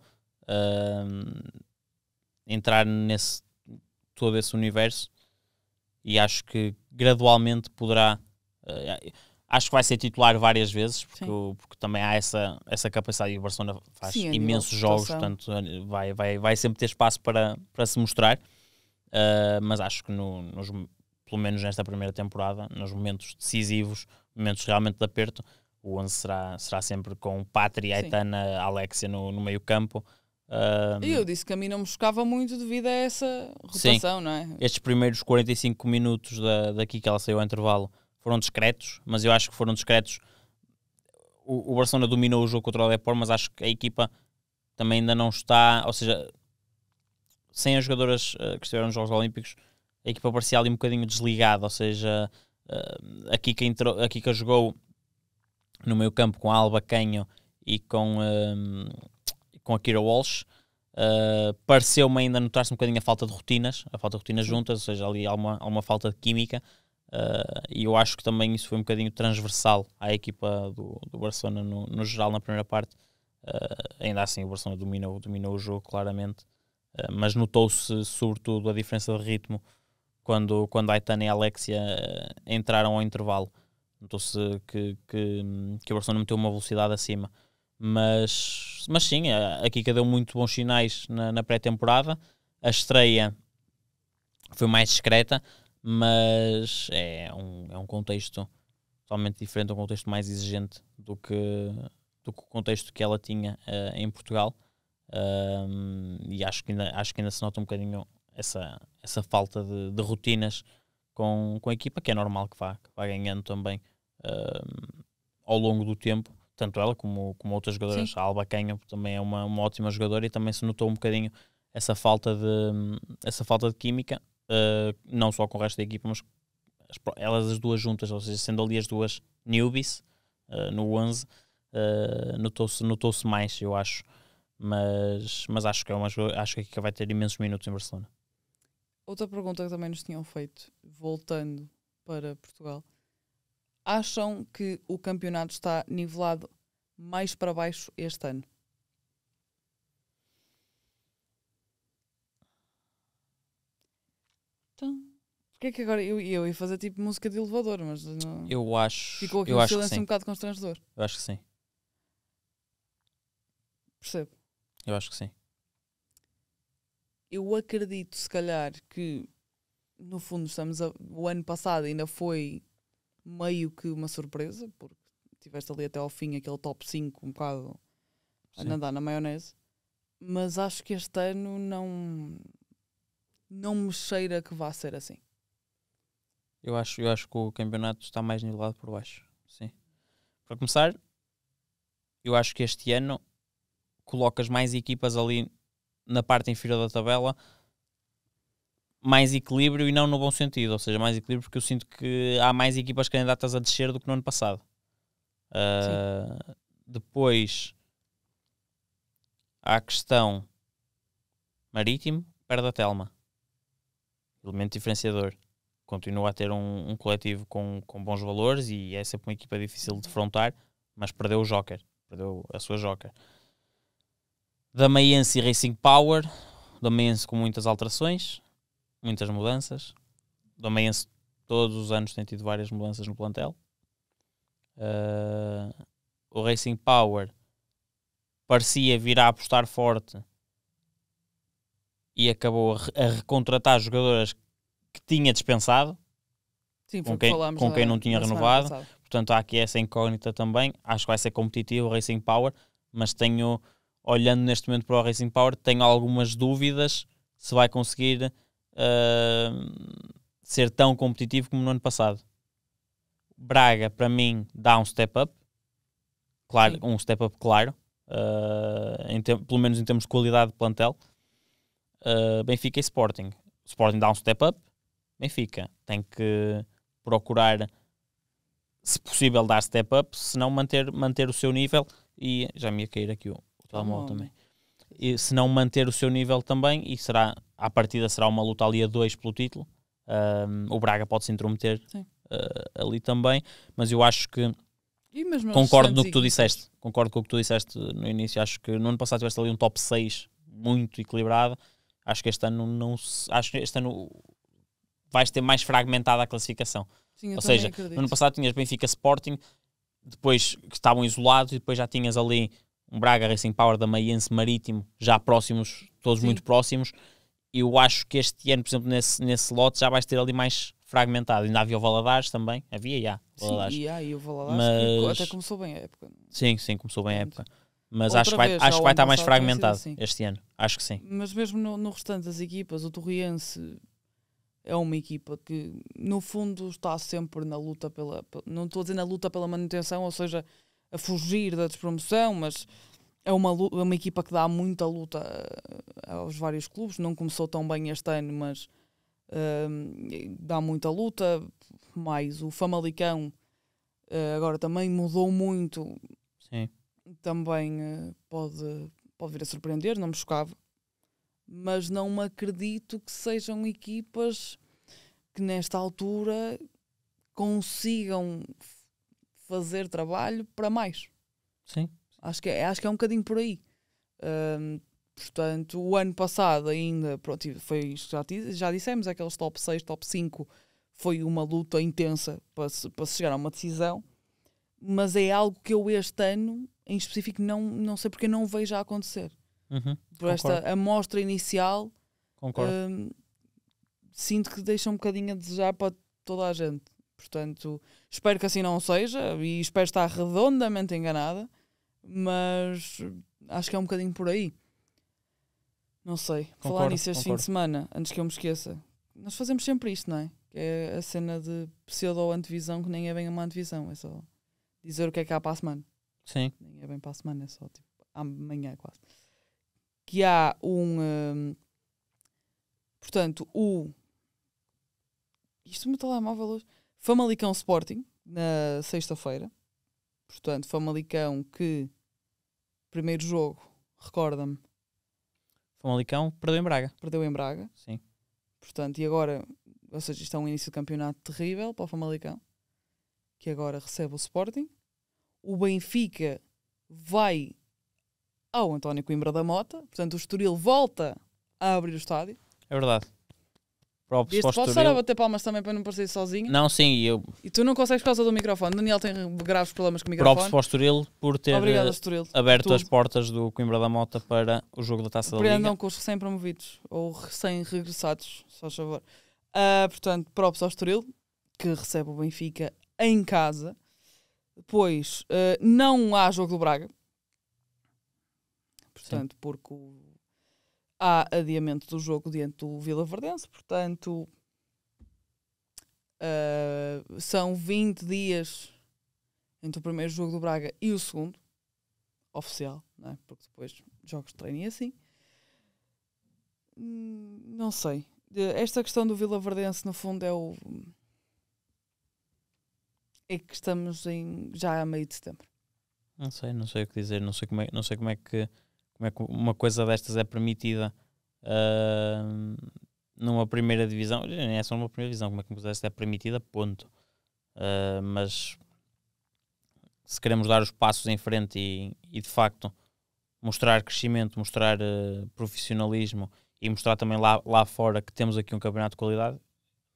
Hum, entrar nesse todo esse universo e acho que gradualmente poderá uh, acho que vai ser titular várias vezes porque, porque também há essa, essa capacidade e o Barcelona faz Sim, imensos jogos portanto eh, vai, vai, vai sempre ter espaço para, para se mostrar uh, mas acho que no, nos, pelo menos nesta primeira temporada nos momentos decisivos momentos realmente de aperto o 11 será, será sempre com Patri, Aitana, Alexia no, no meio campo E eu disse que a mim não me chocava muito devido a essa rotação, não é? estes primeiros 45 minutos da, daqui que ela saiu ao intervalo foram discretos, mas eu acho que foram discretos. O, o Barcelona dominou o jogo contra o Depor, mas acho que a equipa também ainda não está, ou seja, sem as jogadoras eh, que estiveram nos Jogos Olímpicos, a equipa parecia ali um bocadinho desligada, ou seja, eh, a Kika, entrou, a Kika jogou no meio campo com a Alba Canho e com, eh, com a Kira Walsh. Uh, pareceu-me ainda notar-se um bocadinho a falta de rotinas, a falta de rotinas juntas, ou seja, ali há uma, há uma falta de química. Uh, e eu acho que também isso foi um bocadinho transversal à equipa do, do Barcelona no, no geral na primeira parte. Uh, ainda assim, o Barcelona dominou, dominou o jogo claramente, uh, mas notou-se sobretudo a diferença de ritmo quando, quando Aitana e Alexia entraram ao intervalo. Notou-se que, que, que o Barcelona meteu uma velocidade acima. Mas, mas sim, a, Kika deu muito bons sinais na, na pré-temporada. A estreia foi mais discreta, mas é um, é um contexto totalmente diferente, um contexto mais exigente do que, do que o contexto que ela tinha uh, em Portugal. Um, e acho que, ainda, acho que ainda se nota um bocadinho essa, essa falta de, de rotinas com, com a equipa, que é normal que vá, que vá ganhando também um, ao longo do tempo. Tanto ela como, como outras jogadoras. Sim. A Alba Canha também é uma, uma ótima jogadora e também se notou um bocadinho essa falta de, essa falta de química, uh, não só com o resto da equipa, mas as elas as duas juntas, ou seja, sendo ali as duas newbies uh, no 11, uh, notou-se notou mais, eu acho. Mas, mas acho que é uma acho que a Kika vai ter imensos minutos em Barcelona. Outra pergunta que também nos tinham feito, voltando para Portugal. Acham que o campeonato está nivelado mais para baixo este ano? Então, porque é que agora eu, eu ia fazer tipo música de elevador, mas não, Eu acho, ficou aqui eu um silêncio um bocado constrangedor. Eu acho que sim. Percebo. Eu acho que sim. eu acredito, se calhar, que no fundo estamos a- o ano passado ainda foi meio que uma surpresa, porque tiveste ali até ao fim aquele top 5 um bocado a Sim. nadar na maionese. Mas acho que este ano não não me cheira que vá ser assim. Eu acho, eu acho que o campeonato está mais nivelado por baixo. Sim. Para começar, eu acho que este ano colocas mais equipas ali na parte inferior da tabela, mais equilíbrio e não no bom sentido, ou seja, mais equilíbrio porque eu sinto que há mais equipas candidatas a descer do que no ano passado. Ah, depois há a questão marítimo, perde a Telma, elemento diferenciador continua a ter um, um coletivo com, com bons valores e é sempre uma equipa difícil de defrontar, mas perdeu o Joker, perdeu a sua Joker. Damaiense e Racing Power, Damaiense com muitas alterações, muitas mudanças. Damaiense todos os anos tem tido várias mudanças no plantel. Ah, o Racing Power parecia vir a apostar forte e acabou a, re- a recontratar jogadoras que tinha dispensado. Sim, Com quem- com na- quem não tinha renovado. Portanto, há aqui essa incógnita também. Acho que vai ser competitivo o Racing Power, mas tenho, olhando neste momento para o Racing Power, tenho algumas dúvidas se vai conseguir ah, ser tão competitivo como no ano passado. Braga, para mim, dá um step up. Claro, Sim. um step up claro. tem- pelo menos em termos de qualidade de plantel. Ah, Benfica e Sporting. Sporting dá um step up. Benfica tem que procurar se possível dar step up, se não manter, manter o seu nível e já me ia cair aqui o, o Telemóvel. também. E se não manter o seu nível também, e será, à partida será uma luta ali a dois pelo título. Um, o Braga pode se intrometer uh, ali também, mas eu acho que concordo no que tu disseste. Concordo com o que tu disseste no início. Acho que no ano passado tiveste ali um top 6 muito equilibrado. Acho que este ano não se- acho que este ano vais ter mais fragmentada a classificação. Sim, Ou seja, acredito. No ano passado tinhas Benfica Sporting, depois que estavam isolados, e depois já tinhas ali um Braga Racing Power da Maiense Marítimo, já próximos, todos Sim. muito próximos. Eu acho que este ano, por exemplo, nesse, nesse lote já vais ter ali mais fragmentado. Ainda havia o Valadares também, havia já. Sim, Valadares. e aí o Valadares Mas- até começou bem a época. Sim, sim, começou bem a época. Mas Outra acho que vai, vez, acho que vai estar mais fragmentado assim. este ano. Acho que sim. Mas mesmo no, no restante das equipas, o Torriense é uma equipa que, no fundo, está sempre na luta pela. pe- Não estou a dizer na luta pela manutenção, ou seja, a fugir da despromoção, mas é uma, é uma equipa que dá muita luta eh, aos vários clubes. Não começou tão bem este ano, mas hum, dá muita luta. Mais o Famalicão eh, agora também mudou muito Sim. também eh, pode, pode vir a surpreender, não me chocava. Mas não me acredito que sejam equipas que nesta altura consigam fazer trabalho para mais. Sim. Acho que é, acho que é um bocadinho por aí. Ahm, portanto, o ano passado ainda, pronto, foi isto que já, já dissemos, aqueles top 6, top 5, foi uma luta intensa para se, para se chegar a uma decisão, mas é algo que eu este ano, em específico, não, não sei porque não vejo a acontecer. Uhum. Por esta Concordo. amostra inicial, Concordo. Hum, sinto que deixa um bocadinho a desejar para toda a gente. Portanto, espero que assim não seja e espero estar redondamente enganada, mas acho que é um bocadinho por aí. Não sei. Falar Concordo, nisso este fim concordo. de semana, antes que eu me esqueça, nós fazemos sempre isto, não é? Que é a cena de pseudo-antevisão que nem é bem uma antevisão, é só dizer o que é que há para a semana Sim. nem é bem para a semana, é só tipo amanhã quase. Que há um. hum, portanto, o. Isto me telemóvel hoje. Famalicão Sporting, na sexta-feira. Portanto, Famalicão que. Primeiro jogo, recorda-me, Famalicão perdeu em Braga. perdeu em Braga. Sim. Portanto, e agora. Ou seja, isto é um início de campeonato terrível para o Famalicão. Que agora recebe o Sporting. O Benfica vai ao António Coimbra da Mota. Portanto, o Estoril volta a abrir o estádio. É verdade. Próprio Sport posso estar a bater palmas também para não parecer sozinho. Não, sim, eu E tu não consegues por causa do microfone. Daniel tem graves problemas com o microfone. Sport Estoril por ter Obrigado, eh, Estoril. aberto as portas do Coimbra da Mota para o jogo da Taça da Aprendam Liga. com os recém-promovidos ou recém-regressados, só favor. Ah, portanto, próprios ao Estoril, que recebe o Benfica em casa. Depois, ah, não há jogo do Braga. Portanto, porque o- há adiamento do jogo diante do Vila Verdense. Portanto, ah, são 20 dias entre o primeiro jogo do Braga e o segundo. Oficial, é? Porque depois jogos de treino e assim. Hum, Não sei. Esta questão do Vila Verdense, no fundo, é o. É que estamos em, já a meio de setembro. Não sei, não sei o que dizer, não sei como é, não sei como é que como é que uma coisa destas é permitida ah, numa primeira divisão, nem é só numa primeira divisão, como é que uma coisa desta é permitida, ponto. Ah, mas se queremos dar os passos em frente e, e de facto mostrar crescimento, mostrar ah, profissionalismo e mostrar também lá, lá fora que temos aqui um campeonato de qualidade,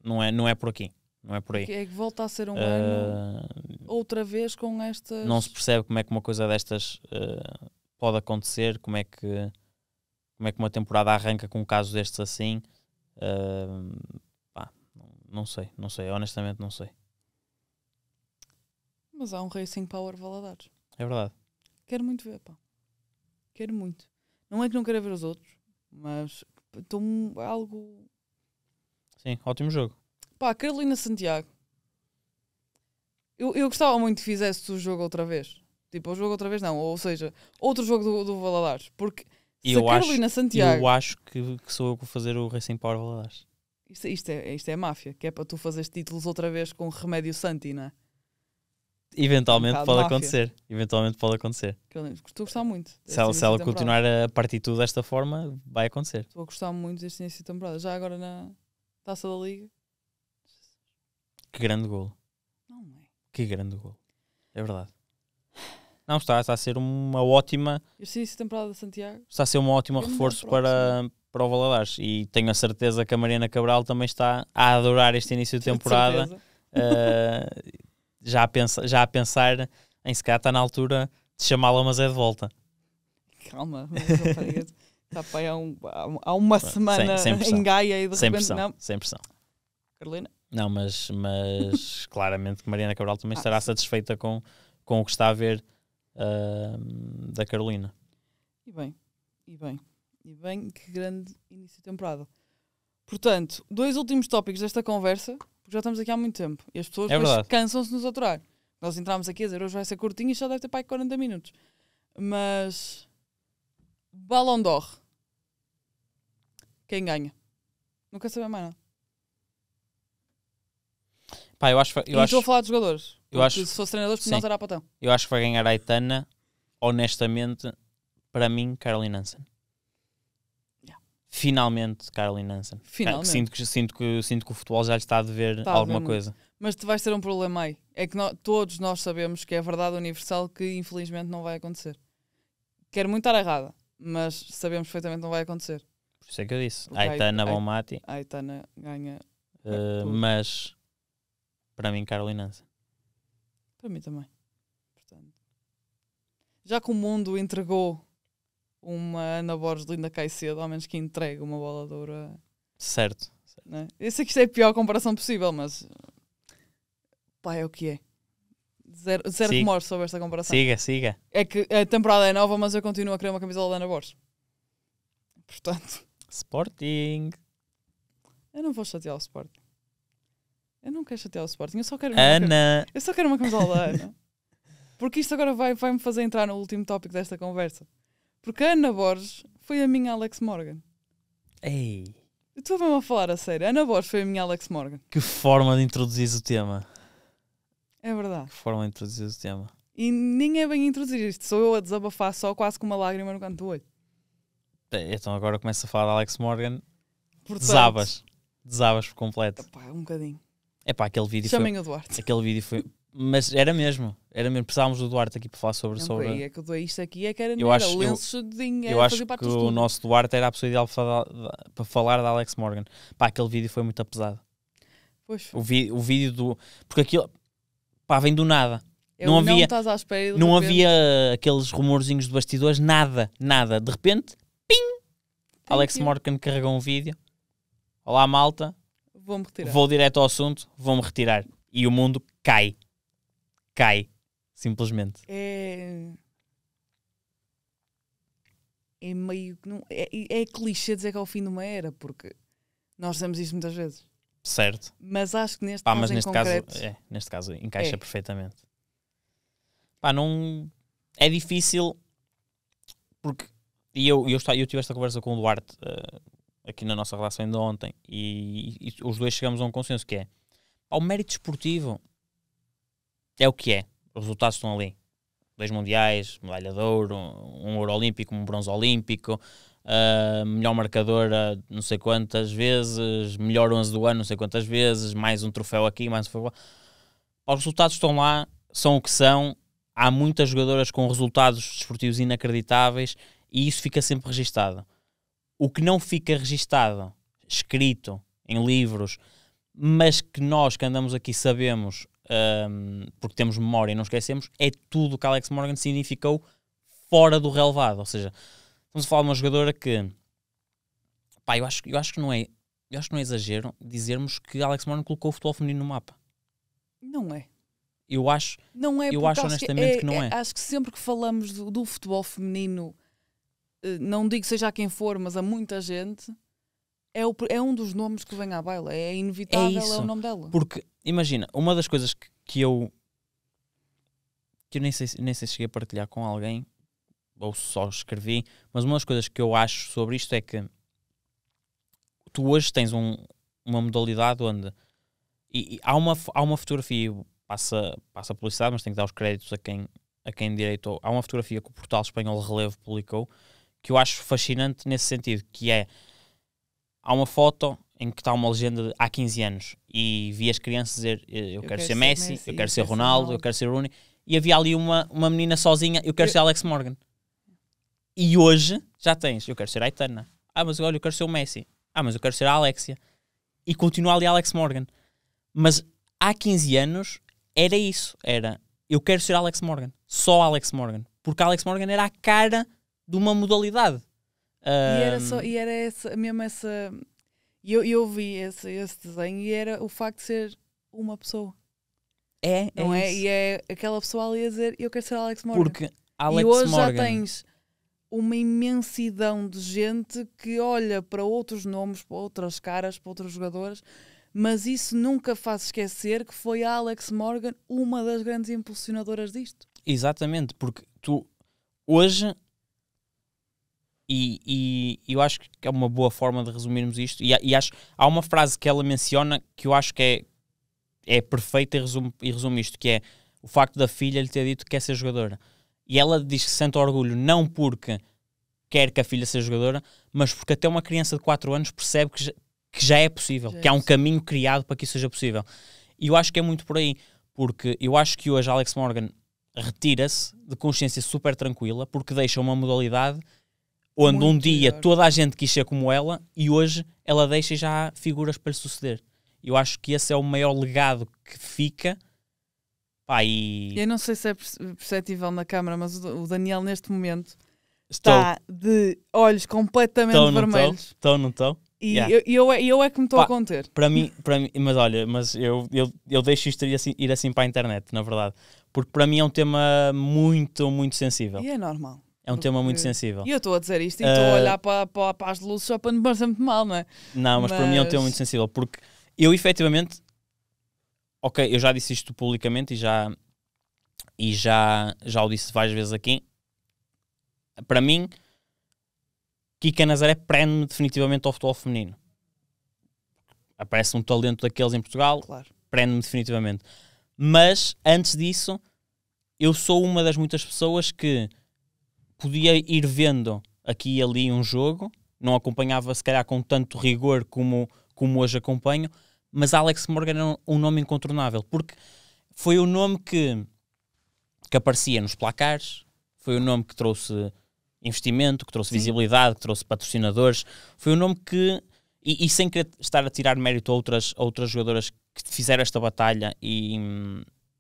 não é, não é por aqui, não é por aí. É que volta a ser um ano outra vez com estas. não se percebe como é que uma coisa destas pode acontecer, como é que como é que uma temporada arranca com um caso destes assim. Eh, pá, não, sei, não sei, honestamente não sei. Mas há um Racing Power Valadares. É verdade. Quero muito ver, pá. Quero muito. Não é que não quero ver os outros, mas estou algo. Sim, ótimo jogo. Pá, Carolina Santiago. Eu, eu gostava muito que fizesse o jogo outra vez. Tipo, o jogo outra vez não. Ou seja, outro jogo do, do Valadares. Porque E se eu a acho- Carolina Santiago. Eu acho que, que sou eu que vou fazer o Racing Power Valadares. Isto, isto, é, isto é máfia, que é para tu fazeres títulos outra vez com Remédio Santi, não é? Eventualmente bocado pode acontecer. Eventualmente pode acontecer. Estou a gostar muito. Se ela, se ela continuar a partir tudo desta forma, vai acontecer. Estou a gostar muito deste início de temporada. Já agora na taça da Liga. Que grande golo. Não é. Que grande golo. É verdade. Não, está, está a ser uma ótima início de temporada de Santiago. está a ser um ótimo reforço para, para o Valadares e tenho a certeza que a Mariana Cabral também está a adorar este início de de temporada certeza. eh, já, a pensa, já a pensar em se calhar está na altura de chamá-la mas é de volta Calma, está para aí há, um- há- uma semana sem pressão. em Gaia e de sem repente pressão, não. sem pressão Carolina, não, mas, mas claramente que Mariana Cabral também Ah, estará satisfeita com, com o que está a ver ahm, da Carolina. E bem, e bem, e bem, que grande início de temporada. Portanto, dois últimos tópicos desta conversa, porque já estamos aqui há muito tempo e as pessoas É cansam-se de nos aturar. Nós entramos aqui a dizer hoje vai ser curtinho e já deve ter para aí 40 minutos. Mas. Ballon d'Or. Quem ganha? Não quero saber mais nada. Pá, eu acho, e eu não estou a acho, falar dos jogadores. Eu porque acho- se fosse treinadores, sim. não será patão. eu acho que vai ganhar a Aitana, honestamente, para mim, Caroline Hansen. Yeah. Finalmente, Caroline Hansen. Finalmente. Sinto que, sinto, que, sinto que o futebol já lhe está a dever a alguma coisa. Mas tu vais ter um problema aí. É que nó- todos nós sabemos que é a verdade universal que infelizmente não vai acontecer. Quero muito estar errada, mas sabemos perfeitamente que não vai acontecer. Por isso é que eu disse. Ok, Aitana, ai- Bonmati, A Aitana ganha tudo. mas para mim, Caroline Hansen. Para mim também. Portanto, já que o mundo entregou uma Ana Borges Linda Caicedo, ao menos que entregue uma bola de ouro. a- Certo. Né? Eu sei que isto é a pior comparação possível, mas pá, é o que é. Zero, zero Siga. remorso sobre esta comparação. Siga, siga. É que a temporada é nova, mas eu continuo a querer uma camisola da Ana Borges. Portanto, Sporting. eu não vou chatear o Sporting. Eu não quero chatear o Sporting, eu só quero, uma- Ana. eu só quero uma camisola da Ana. Porque isto agora vai, vai me fazer entrar no último tópico desta conversa. Porque a Ana Borges foi a minha Alex Morgan. Ei, Eu estou mesmo a falar a sério. A Ana Borges foi a minha Alex Morgan. que forma de introduzir o tema. É verdade. Que forma de introduzir o tema. E nem é bem introduzir isto. Sou eu a desabafar só quase com uma lágrima no canto do olho. Então agora começa a falar de Alex Morgan. Portanto, Desabas. Desabas por completo. Pá, um bocadinho. É pá, aquele vídeo foi. Chamem o Duarte. Aquele vídeo foi. Mas era mesmo. Era mesmo. Precisávamos do Duarte aqui para falar sobre. Não, sobre... é que eu dou isto aqui é que era, Eu não era acho- eu- lenços de dinheiro. Eu acho que o nosso Duarte era a pessoa ideal para falar, da Alex Morgan. Pá, aquele vídeo foi muito pesado. Pois foi. O, vi, o vídeo do. Porque aquilo. Pá, vem do nada. É não havia- estás à espera de Não repente, havia aqueles rumorzinhos de bastidores, nada, nada. De repente, tem Alex Morgan carregou um vídeo. Olá, malta. Vou-me retirar. Vou direto ao assunto, vou-me retirar. E o mundo cai. Cai. Simplesmente. É. É meio que não. É, é clichê dizer que é o fim de uma era, porque nós dizemos isto muitas vezes. Certo. Mas acho que neste Pá, caso neste concreto. caso, é, neste caso encaixa É. perfeitamente. Pá, não. É difícil porque. E eu, eu, eu tive esta conversa com o Duarte eh, aqui na nossa relação ainda ontem e, e os dois chegamos a um consenso que é pá, o mérito esportivo é o que é. Os resultados estão ali. Dois mundiais, medalha de ouro, um ouro olímpico, um bronze olímpico, ah, melhor marcador não sei quantas vezes, melhor 11 do ano não sei quantas vezes, mais um troféu aqui, mais um troféu lá. Os resultados estão lá, são o que são. Há muitas jogadoras com resultados desportivos inacreditáveis e isso fica sempre registado. O que não fica registado, escrito em livros, mas que nós que andamos aqui sabemos, hum, porque temos memória e não esquecemos, é tudo o que Alex Morgan significou fora do relevado. Ou seja, estamos a falar de uma jogadora que pá, eu acho, eu acho que não é eu acho que não é exagero dizermos que Alex Morgan colocou o futebol feminino no mapa. Não é. Eu acho, Não é Eu acho honestamente que não é. Acho que sempre que falamos do, do futebol feminino, não digo seja a quem for, mas a muita gente, é, o, é um dos nomes que vem à baila. É inevitável, é, isso. o nome dela. porque imagina, uma das coisas que, que eu que eu nem sei, se- nem sei se cheguei a partilhar com alguém ou só escrevi, mas uma das coisas que eu acho sobre isto é que tu hoje tens um- uma modalidade onde e, e há, uma, há uma fotografia, passa, passa publicidade, mas tem que dar os créditos a quem, a quem direitou. Há uma fotografia que o portal espanhol Relevo publicou que eu acho fascinante nesse sentido, que é há uma foto em que está uma legenda de há 15 anos e vi as crianças dizer eh, eu, quero, ser Messi, eu quero ser Ronaldo, eu quero ser Rooney e havia ali uma, uma menina sozinha, eu quero Eu- ser Alex Morgan. E hoje já tens, eu quero ser Aitana. Ah, mas olha, eu quero ser o Messi. Ah, mas eu quero ser a Alexia. E continua ali Alex Morgan. Mas há 15 anos era isso, era eu quero ser Alex Morgan, só Alex Morgan, porque Alex Morgan era a cara de uma modalidade. E era, só, e era essa, mesmo essa. Eu, eu vi esse, esse desenho e era o facto de ser uma pessoa. é, Não é? isso. E é aquela pessoa ali a dizer: Eu quero ser Alex Morgan. Porque Alex e hoje Morgan. já tens uma imensidão de gente que olha para outros nomes, para outras caras, para outros jogadores, mas isso nunca faz esquecer que foi a Alex Morgan uma das grandes impulsionadoras disto. Exatamente, porque tu hoje e, e eu acho que é uma boa forma de resumirmos isto. E, e acho há uma frase que ela menciona que eu acho que é, é perfeita e resume, e resume isto: que é o facto da filha lhe ter dito que quer ser jogadora. E ela diz que sente orgulho não porque quer que a filha seja jogadora, mas porque até uma criança de 4 anos percebe que já, que já é possível, Já é que há um caminho criado para que isso seja possível. E eu acho que é muito por aí, porque eu acho que hoje Alex Morgan retira-se de consciência super tranquila, porque deixa uma modalidade onde um dia melhor. toda a gente quis ser como ela e hoje ela deixa e já há figuras para lhe suceder. Eu acho que esse é o maior legado que fica. Pá, e Eu não sei se é perce- perceptível na câmara, mas o Daniel neste momento estou, está de olhos completamente estou, vermelhos. estou, não estou. E Yeah. eu, eu, é- eu é que me estou a conter. Para mim, para mim, mas olha, mas eu, eu, eu deixo isto ir assim, ir assim para a internet, na verdade. Porque para mim é um tema muito, muito sensível. E é normal. É um tema muito sensível. E eu estou a dizer isto e estou a Ah, olhar para, para, para as luzes só para não parecer muito mal, não é? Não, mas, para mim é um tema Mas- muito sensível, porque eu efetivamente, ok, eu já disse isto publicamente e já, e já, já o disse várias vezes aqui. Para mim, Kika Nazaré prende-me definitivamente ao futebol feminino. Aparece um talento daqueles em Portugal, Claro. prende-me definitivamente. Mas antes disso, eu sou uma das muitas pessoas que podia ir vendo aqui e ali um jogo, não acompanhava se calhar com tanto rigor como, como hoje acompanho, mas Alex Morgan era um, nome incontornável, porque foi o nome que, que aparecia nos placares, foi o nome que trouxe investimento, que trouxe Sim. visibilidade, que trouxe patrocinadores, foi o nome que, e, e sem querer estar a tirar mérito a outras, a outras jogadoras que fizeram esta batalha e,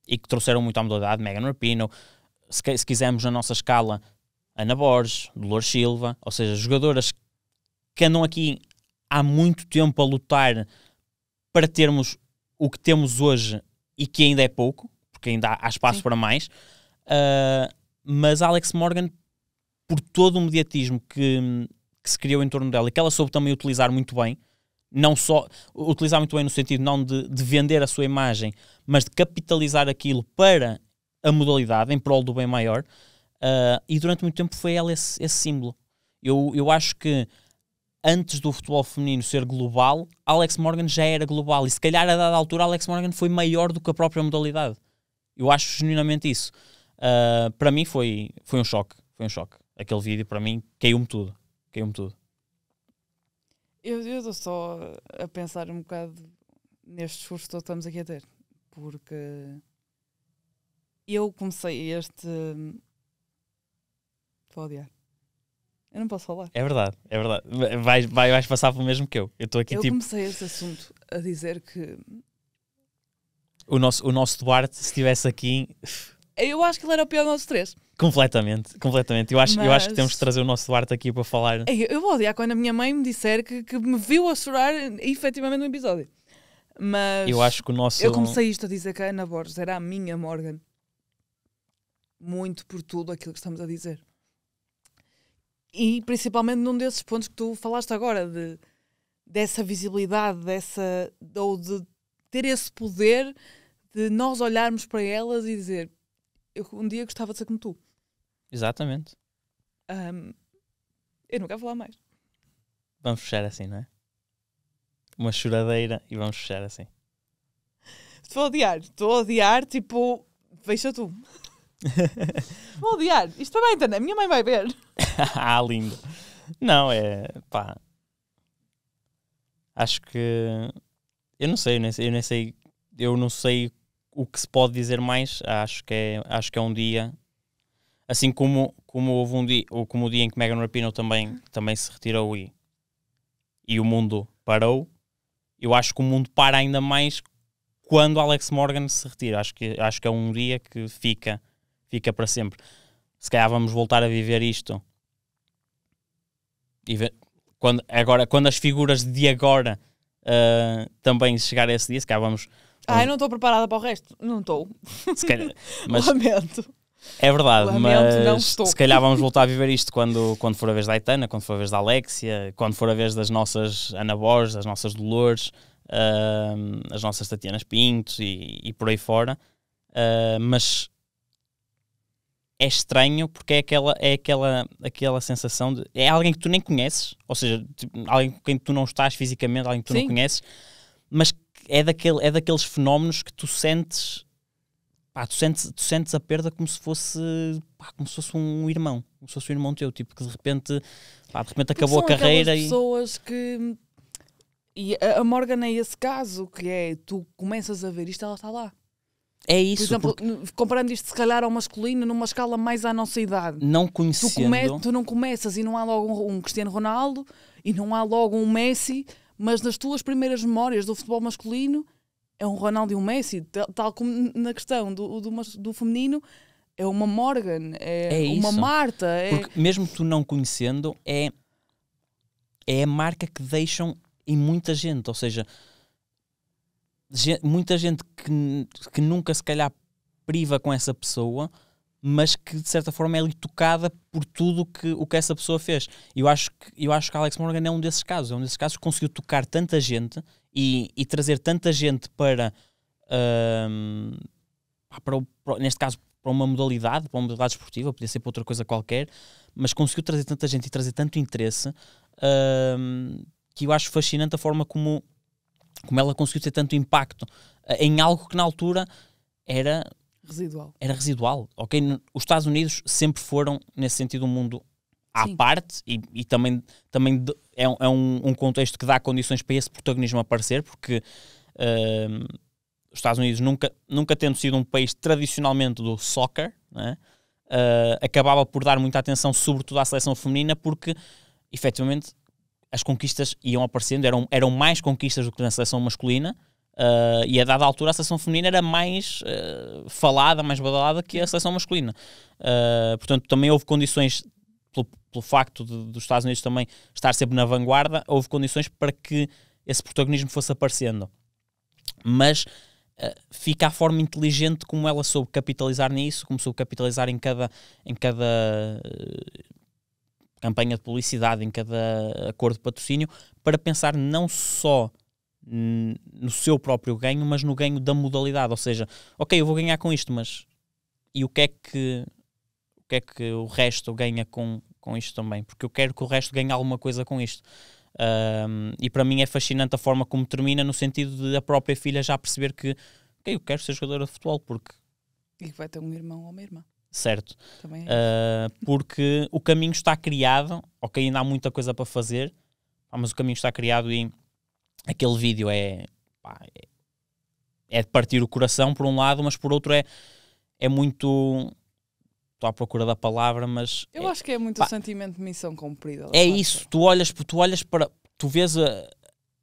e que trouxeram muito à modalidade, Megan Rapinoe, se, se quisermos na nossa escala, Ana Borges, Dolores Silva, ou seja, jogadoras que andam aqui há muito tempo a lutar para termos o que temos hoje e que ainda é pouco, porque ainda há, espaço Sim. para mais. Ah, mas Alex Morgan, por todo o mediatismo que, que se criou em torno dela e que ela soube também utilizar muito bem, não só utilizar muito bem no sentido não de, de vender a sua imagem, mas de capitalizar aquilo para a modalidade em prol do bem maior. Ah, e durante muito tempo foi ela esse, esse símbolo. Eu, eu acho que antes do futebol feminino ser global, Alex Morgan já era global. E se calhar a dada altura Alex Morgan foi maior do que a própria modalidade. Eu acho genuinamente isso. Ah, para mim foi, foi um choque. Foi um choque. Aquele vídeo para mim caiu-me tudo. Caiu-me tudo. Eu eu estou só a pensar um bocado neste discurso que estamos aqui a ter. Porque eu comecei este. Estou a odiar. Eu não posso falar. É verdade, é verdade. Vais, vai, vais passar pelo mesmo que eu. Eu estou aqui eu tipo. comecei este assunto a dizer que. O nosso, o nosso Duarte, se estivesse aqui, Eu acho que ele era o pior dos três. completamente, completamente. Eu acho, eu acho que Mas- temos de trazer o nosso Duarte aqui para falar. Ei, Eu vou odiar quando a minha mãe me disser que, que me viu a chorar efetivamente no episódio. Mas Eu acho que o nosso. eu comecei isto a dizer que a Ana Borges era a minha Morgan. Muito por tudo aquilo que estamos a dizer. E principalmente num desses pontos que tu falaste agora, de, dessa visibilidade, dessa, ou de ter esse poder de nós olharmos para elas e dizer eu um dia gostava de ser como tu. Exatamente. Ahm, eu não quero falar mais. Vamos fechar assim, não é? Uma choradeira e vamos fechar assim. Estou a odiar, estou a odiar, tipo, veja tu. Vou odiar, isto também internet, minha mãe vai ver. ah, lindo. Não, é. pá. Acho que. Eu não sei, eu nem sei, eu nem sei. Eu não sei o que se pode dizer mais. Acho que é, acho que é um dia. Assim como, como houve um dia, ou como o dia em que Megan Rapinoe também, também se retirou e, e o mundo parou, eu acho que o mundo para ainda mais quando Alex Morgan se retira. Acho que, acho que é um dia que fica, fica para sempre. Se calhar vamos voltar a viver isto e ver- quando, agora, quando as figuras de agora ah, também chegar a esse dia, se calhar vamos. Ai, não estou preparada para o resto. Não estou. Mas, Lamento. É verdade, Lamento, mas se calhar vamos voltar a viver isto quando, quando for a vez da Aitana, quando for a vez da Alexia, quando for a vez das nossas Ana Borges, das nossas Dolores, ahm, as nossas Tatianas Pintos e, e por aí fora. Ah, mas é estranho porque é aquela, é aquela, aquela sensação de. É alguém que tu nem conheces, ou seja, tipo, alguém com quem tu não estás fisicamente, alguém que tu Sim. não conheces, mas é, daquele, é daqueles fenómenos que tu sentes. Pá, tu sentes, tu sentes a perda como se fosse pá, como se fosse um irmão, como se fosse um irmão teu, tipo que de repente, pá, de repente acabou a carreira e pessoas que. E a Morgan é esse caso, que é tu começas a ver isto, ela está lá. É Por isso, exemplo, porque comparando isto se calhar ao masculino, numa escala mais à nossa idade. não Tu, conhecendo, come- tu não começas e não há logo um, um Cristiano Ronaldo e não há logo um Messi, mas nas tuas primeiras memórias do futebol masculino é um Ronaldo e um Messi, tal, tal como na questão do, do, do feminino é uma Morgan, é, É uma. Marta, é, Porque mesmo tu não conhecendo, é, é a marca que deixam em muita gente. Ou seja, gen- muita gente que, que nunca se calhar priva com essa pessoa, mas que de certa forma é ali tocada por tudo que, o que essa pessoa fez. Eu acho que, eu acho que Alex Morgan é um desses casos. É um desses casos que conseguiu tocar tanta gente e, e trazer tanta gente para, pá, para, o- para- neste caso, para uma modalidade, para uma modalidade esportiva, podia ser para outra coisa qualquer, mas conseguiu trazer tanta gente e trazer tanto interesse ahm, que eu acho fascinante a forma como, como ela conseguiu ter tanto impacto eh, em algo que na altura era residual. era residual. Ok, os Estados Unidos sempre foram nesse sentido um mundo à Sim. parte e, e também, também é, um, é um- um contexto que dá condições para esse protagonismo aparecer, porque ahm, os Estados Unidos nunca, nunca tendo sido um país tradicionalmente do soccer, né, ah, acabava por dar muita atenção sobretudo à seleção feminina porque efetivamente as conquistas iam aparecendo, eram, eram mais conquistas do que na seleção masculina, Uh, e a dada altura a seleção feminina era mais uh, falada, mais badalada que a seleção masculina. Uh, portanto, também houve condições, pelo, pelo facto de, dos Estados Unidos também estar sempre na vanguarda, houve condições para que esse protagonismo fosse aparecendo. Mas fica a forma inteligente como ela soube capitalizar nisso, como soube capitalizar em cada, em cada campanha de publicidade, em cada acordo de patrocínio, para pensar não só no seu próprio ganho, mas no ganho da modalidade. Ou seja, ok, eu vou ganhar com isto, mas e o que é que o que é que o resto ganha com, com isto também? Porque eu quero que o resto ganhe alguma coisa com isto. Ahm, e para mim é fascinante a forma como termina, no sentido de a própria filha já perceber que ok, eu quero ser jogadora de futebol, porque E vai ter um irmão ou uma irmã. Certo, é. Uh, porque o caminho está criado, ok, ainda há muita coisa para fazer, mas o caminho está criado e aquele vídeo é, pá, é, é de partir o coração por um lado, mas por outro é, é muito. Estou à procura da palavra, mas Eu é, acho que é muito pá, o sentimento de missão cumprida. da é parte isso. Tu olhas, tu olhas para. Tu vês a-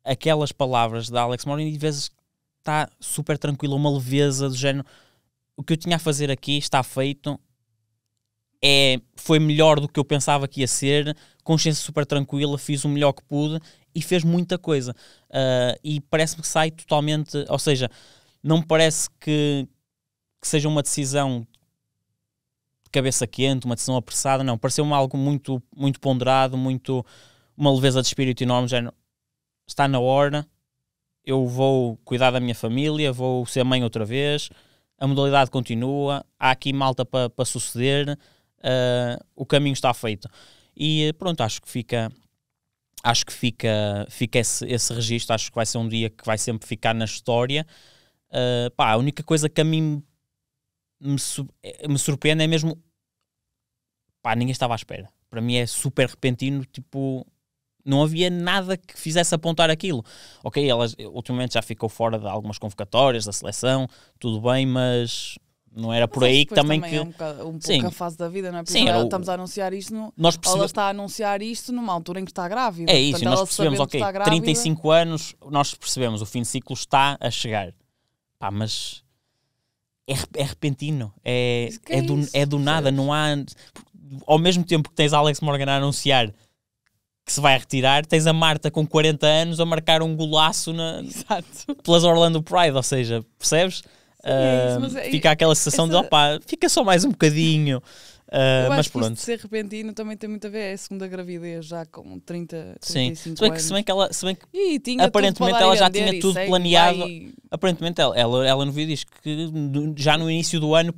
aquelas palavras da Alex Morin e vês está super tranquila, uma leveza do género. O que eu tinha a fazer aqui está feito. É, foi melhor do que eu pensava que ia ser. Consciência super tranquila, fiz o melhor que pude e fez muita coisa. Ah, e parece-me que sai totalmente. Ou seja, não me parece que, que seja uma decisão de cabeça quente, uma decisão apressada, não. Pareceu-me algo muito, muito ponderado, muito uma leveza de espírito enorme, género, está na hora, eu vou cuidar da minha família, vou ser mãe outra vez, a modalidade continua, há aqui malta para pa suceder, ah, o caminho está feito. E pronto, acho que fica acho que fica, fica esse, esse registro, acho que vai ser um dia que vai sempre ficar na história. Ah, pá, a única coisa que a mim me, eh, me surpreende é mesmo pá, ninguém estava à espera. Para mim é super repentino, tipo, não havia nada que fizesse apontar aquilo. Ok, ela ultimamente já ficou fora de algumas convocatórias da seleção, tudo bem, mas não era por Mas aí acho que depois também, é que um, bocado, um Sim. pouco a fase da vida, não é? Porque Sim, era o- estamos a anunciar isto, no, nós ela percebemos. está a anunciar isto numa altura em que está grávida. É isso, Portanto, nós ela percebemos, ok, grávida, 35 anos, nós percebemos, o fim de ciclo está a chegar. Pá, mas é, é repentino, é, é, é do, isso, é do nada, não há. Ao mesmo tempo que tens Alex Morgan a anunciar que se vai retirar, tens a Marta com 40 anos a marcar um golaço na, Exato. pelas Orlando Pride, ou seja, percebes? é isso, Ah, mas é- fica aquela sensação de essa- opá, fica só mais um bocadinho. Eu mas que pronto. de ser repentino também tem muito a ver. É a segunda gravidez já com 30, Sim, 35 se bem, que, anos. se, bem que ela, se bem que aparentemente ela já tinha tudo planeado. vai- aparentemente ela, ela, ela no vídeo diz que já no início do ano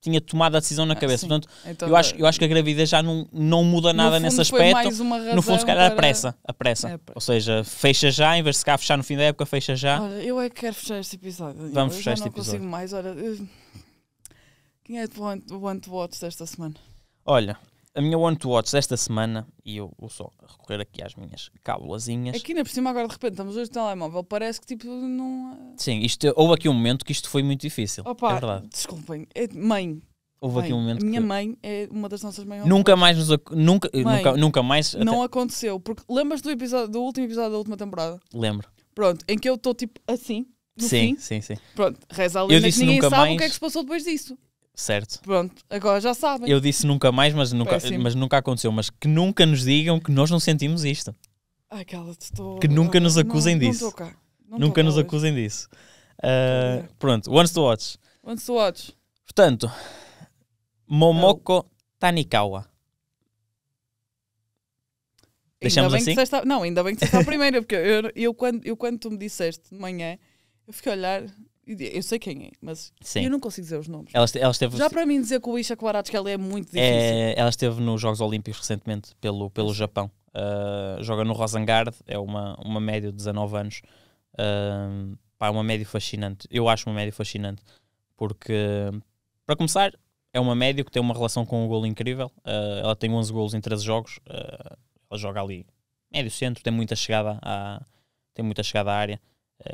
tinha tomado a decisão na Ah, cabeça. Portanto, Então, eu acho, eu acho que a gravidez já não, não muda nada nesse aspecto. mais uma No fundo, se calhar, a para- pressa. A pressa. É, pressa. Ou seja, fecha já, em vez de se cá fechar no fim da época, fecha já. Olha, eu é que quero fechar este episódio. Vamos eu fechar este não episódio. consigo mais. Olha, quem é o one to watch desta semana? Olha, a minha One to Watch desta semana, e eu vou só recorrer aqui às minhas cábulazinhas. Aqui na por cima, agora de repente, estamos hoje no telemóvel. Parece que tipo não. Sim, isto, houve aqui um momento que isto foi muito difícil. Opa, é verdade. desculpem. É mãe. Houve aqui mãe. um momento a minha que mãe é uma das nossas maiores. nunca mais nos ac- nunca, Mãe, nunca, nunca mais até- Não aconteceu. Porque lembras do, episódio, do último episódio da última temporada? lembro. Pronto, em que eu estou tipo assim. Sim, fim. sim, sim. Pronto, reza a Eu lenda que disse ninguém nunca sabe o mais. que é que se passou depois disso. Certo. Pronto, agora já sabem. Eu disse nunca mais, mas nunca, Péssimo. mas nunca aconteceu. Mas que nunca nos digam que nós não sentimos isto. Ai, cala-te. Que nunca nos Não- acusem não disso. cá. Não nunca nos hoje. acusem disso. Ah, pronto, Once to Watch. Once to watch. Portanto, Momoko Tanikawa. Deixamos ainda bem assim? Que disseste Não, ainda bem que disseste a primeira, porque eu, eu, quando, eu quando tu me disseste de manhã, eu fiquei a olhar eu sei quem é, mas Sim. eu não consigo dizer os nomes. Ela, ela esteve, Já para mim dizer que o Isha Kwarachka é muito difícil. é, ela esteve nos Jogos Olímpicos recentemente pelo, pelo Japão. Ah, joga no Rosengard, é uma, uma média de 19 anos. Ah, pá, é uma média fascinante. Eu acho uma média fascinante. Porque, para começar, é uma média que tem uma relação com o golo incrível. Ah, ela tem 11 golos em 13 jogos. Ah, ela joga ali médio centro, tem muita chegada à, tem muita chegada à área.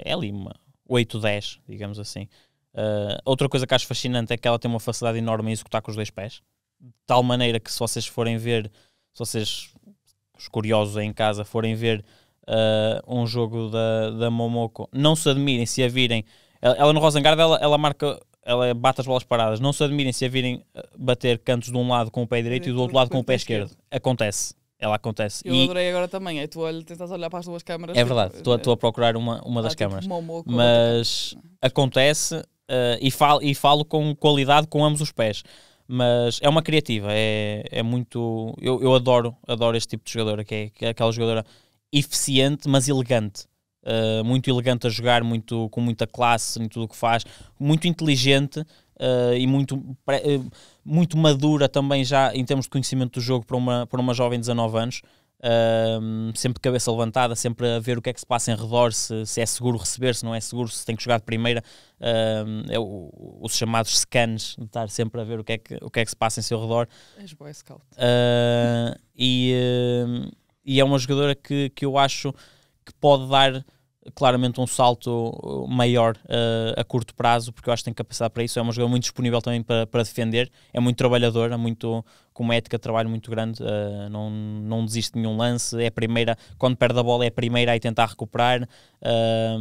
É ali uma 8-10, digamos assim. Ah, outra coisa que acho fascinante é que ela tem uma facilidade enorme em executar com os dois pés. De tal maneira que se vocês forem ver, se vocês, os curiosos aí em casa, forem ver ah, um jogo da, da Momoko, não se admirem se a virem. Ela, ela no Rosengard, ela, ela marca, ela bate as bolas paradas. Não se admirem se a virem ah, bater cantos de um lado com o pé direito e do outro lado com o pé esquerdo. Acontece. Ela acontece. Eu E adorei agora também. É tu olha, tentas olhar para as duas câmaras. é tipo, verdade, estou a- estou a procurar uma, uma das ah, tipo, câmaras. Mas acontece ah, e, falo, e falo com qualidade com ambos os pés. Mas é uma criativa, é, é muito. Eu, eu adoro, adoro este tipo de jogadora, que é, que é aquela jogadora eficiente, mas elegante. Ah, muito elegante a jogar, muito, com muita classe em tudo o que faz, muito inteligente ah, e muito, eh, muito madura também já em termos de conhecimento do jogo para uma, para uma jovem de 19 anos. Ahm, sempre de cabeça levantada, sempre a ver o que é que se passa em redor, se, se é seguro receber, se não é seguro, se tem que jogar de primeira. Ahm, é o- os chamados scans, de estar sempre a ver o que é que, o que, é que se passa em seu redor. És boy scout. Ah, e, e é uma jogadora que, que eu acho que pode dar claramente um salto maior ah, a curto prazo, porque eu acho que tem capacidade para isso. É uma jogadora muito disponível também para, para defender, é muito trabalhadora, muito, com uma ética de trabalho muito grande, ah, não, não desiste de nenhum lance, é a primeira, quando perde a bola, é a primeira a tentar recuperar ah,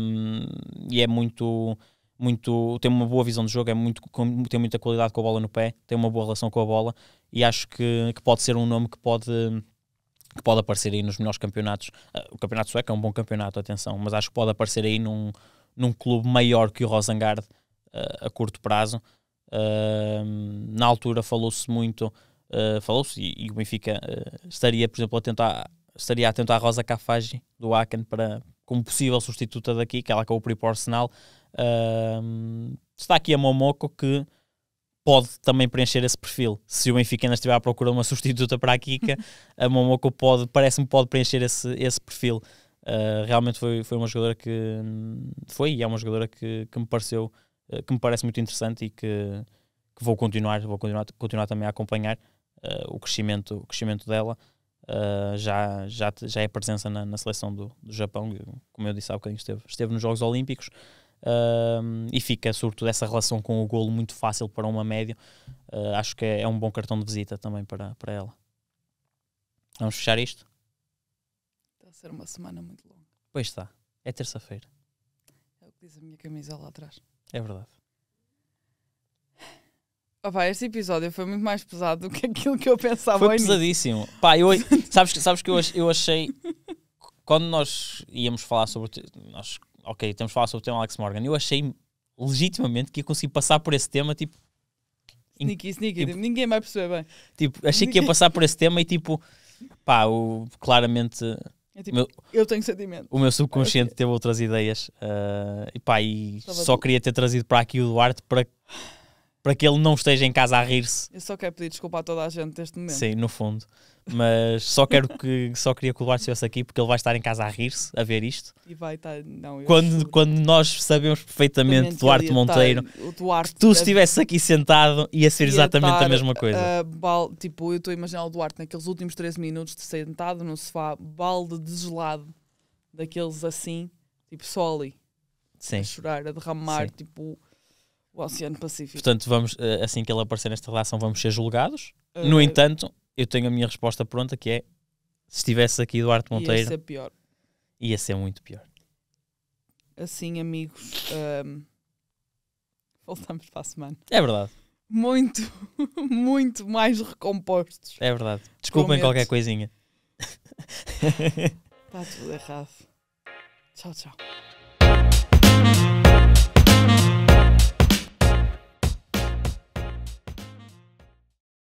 e é muito. Muito, tem uma boa visão de jogo, é muito, tem muita qualidade com a bola no pé, tem uma boa relação com a bola e acho que, que pode ser um nome que pode, que pode aparecer aí nos melhores campeonatos. Ah, o campeonato sueco é um bom campeonato, atenção, mas acho que pode aparecer aí num, num clube maior que o Rosengard ah, a curto prazo. Ah, na altura falou-se muito, ah, falou-se e, e o Benfica estaria, por exemplo, a tentar estaria atento à Rosa Cafagi do Aken para como possível substituta daqui, que ela acabou por ir para o Arsenal. Está aqui a Momoko que pode também preencher esse perfil. Se o Benfica ainda estiver à procura de uma substituta para a Kika, a Momoko pode, parece-me pode preencher esse, esse perfil. Uh, realmente foi, foi uma jogadora que foi e é uma jogadora que, que me pareceu uh, que me parece muito interessante e que, que vou continuar vou continuar, continuar também a acompanhar uh, o crescimento o crescimento dela Uh, já, já, já é presença na, na seleção do, do Japão, como eu disse há bocadinho, esteve, esteve nos Jogos Olímpicos uh, e fica, sobretudo, essa relação com o golo muito fácil para uma média. Uh, acho que é, é, um bom cartão de visita também para, para ela. Vamos fechar isto? Está a ser uma semana muito longa. Pois está, é terça-feira. É o que diz a minha camisa lá atrás. É verdade. Opa, este episódio foi muito mais pesado do que aquilo que eu pensava. Foi pesadíssimo. Pá, eu, sabes, que- sabes que eu, eu achei. Quando nós íamos falar sobre. Nós, ok, temos de falar sobre o tema Alex Morgan. Eu achei legitimamente que ia conseguir passar por esse tema, tipo, Sneaky, sneaky. tipo- ninguém vai perceber bem. tipo achei que ia passar por esse tema e tipo, pá, o, claramente É tipo, Meu- eu tenho sentimento. o meu subconsciente teve outras ideias ah, e pá, e Estava só queria ter trazido para aqui o Duarte para, para que ele não esteja em casa a rir-se, Eu só quero pedir desculpa a toda a gente neste momento. sim, no fundo. Mas só quero que só queria que o Duarte estivesse aqui porque ele vai estar em casa a rir-se, a ver isto. E vai estar. Não, Quando, juro. quando nós sabemos perfeitamente, Duarte estar- Monteiro, o Duarte, que tu a- estivesse aqui sentado ia ser ia exatamente a estar, mesma coisa. a bal- tipo, eu estou a imaginar o Duarte naqueles últimos 13 minutos de sentado no sofá, balde de gelado, daqueles assim, tipo, só ali, Sim. a chorar, a derramar, Sim. tipo, o Oceano Pacífico. Portanto, vamos, eh, assim que ele aparecer nesta relação, vamos ser julgados. No Eh, entanto, eu tenho a minha resposta pronta, que é se estivesse aqui Duarte ia Monteiro, ser pior. ia ser muito pior. Assim, amigos, ahm, voltamos para a semana. É verdade, Muito, muito mais recompostos. é verdade. Desculpem Prometo. qualquer coisinha. Está tudo errado. Tchau, tchau.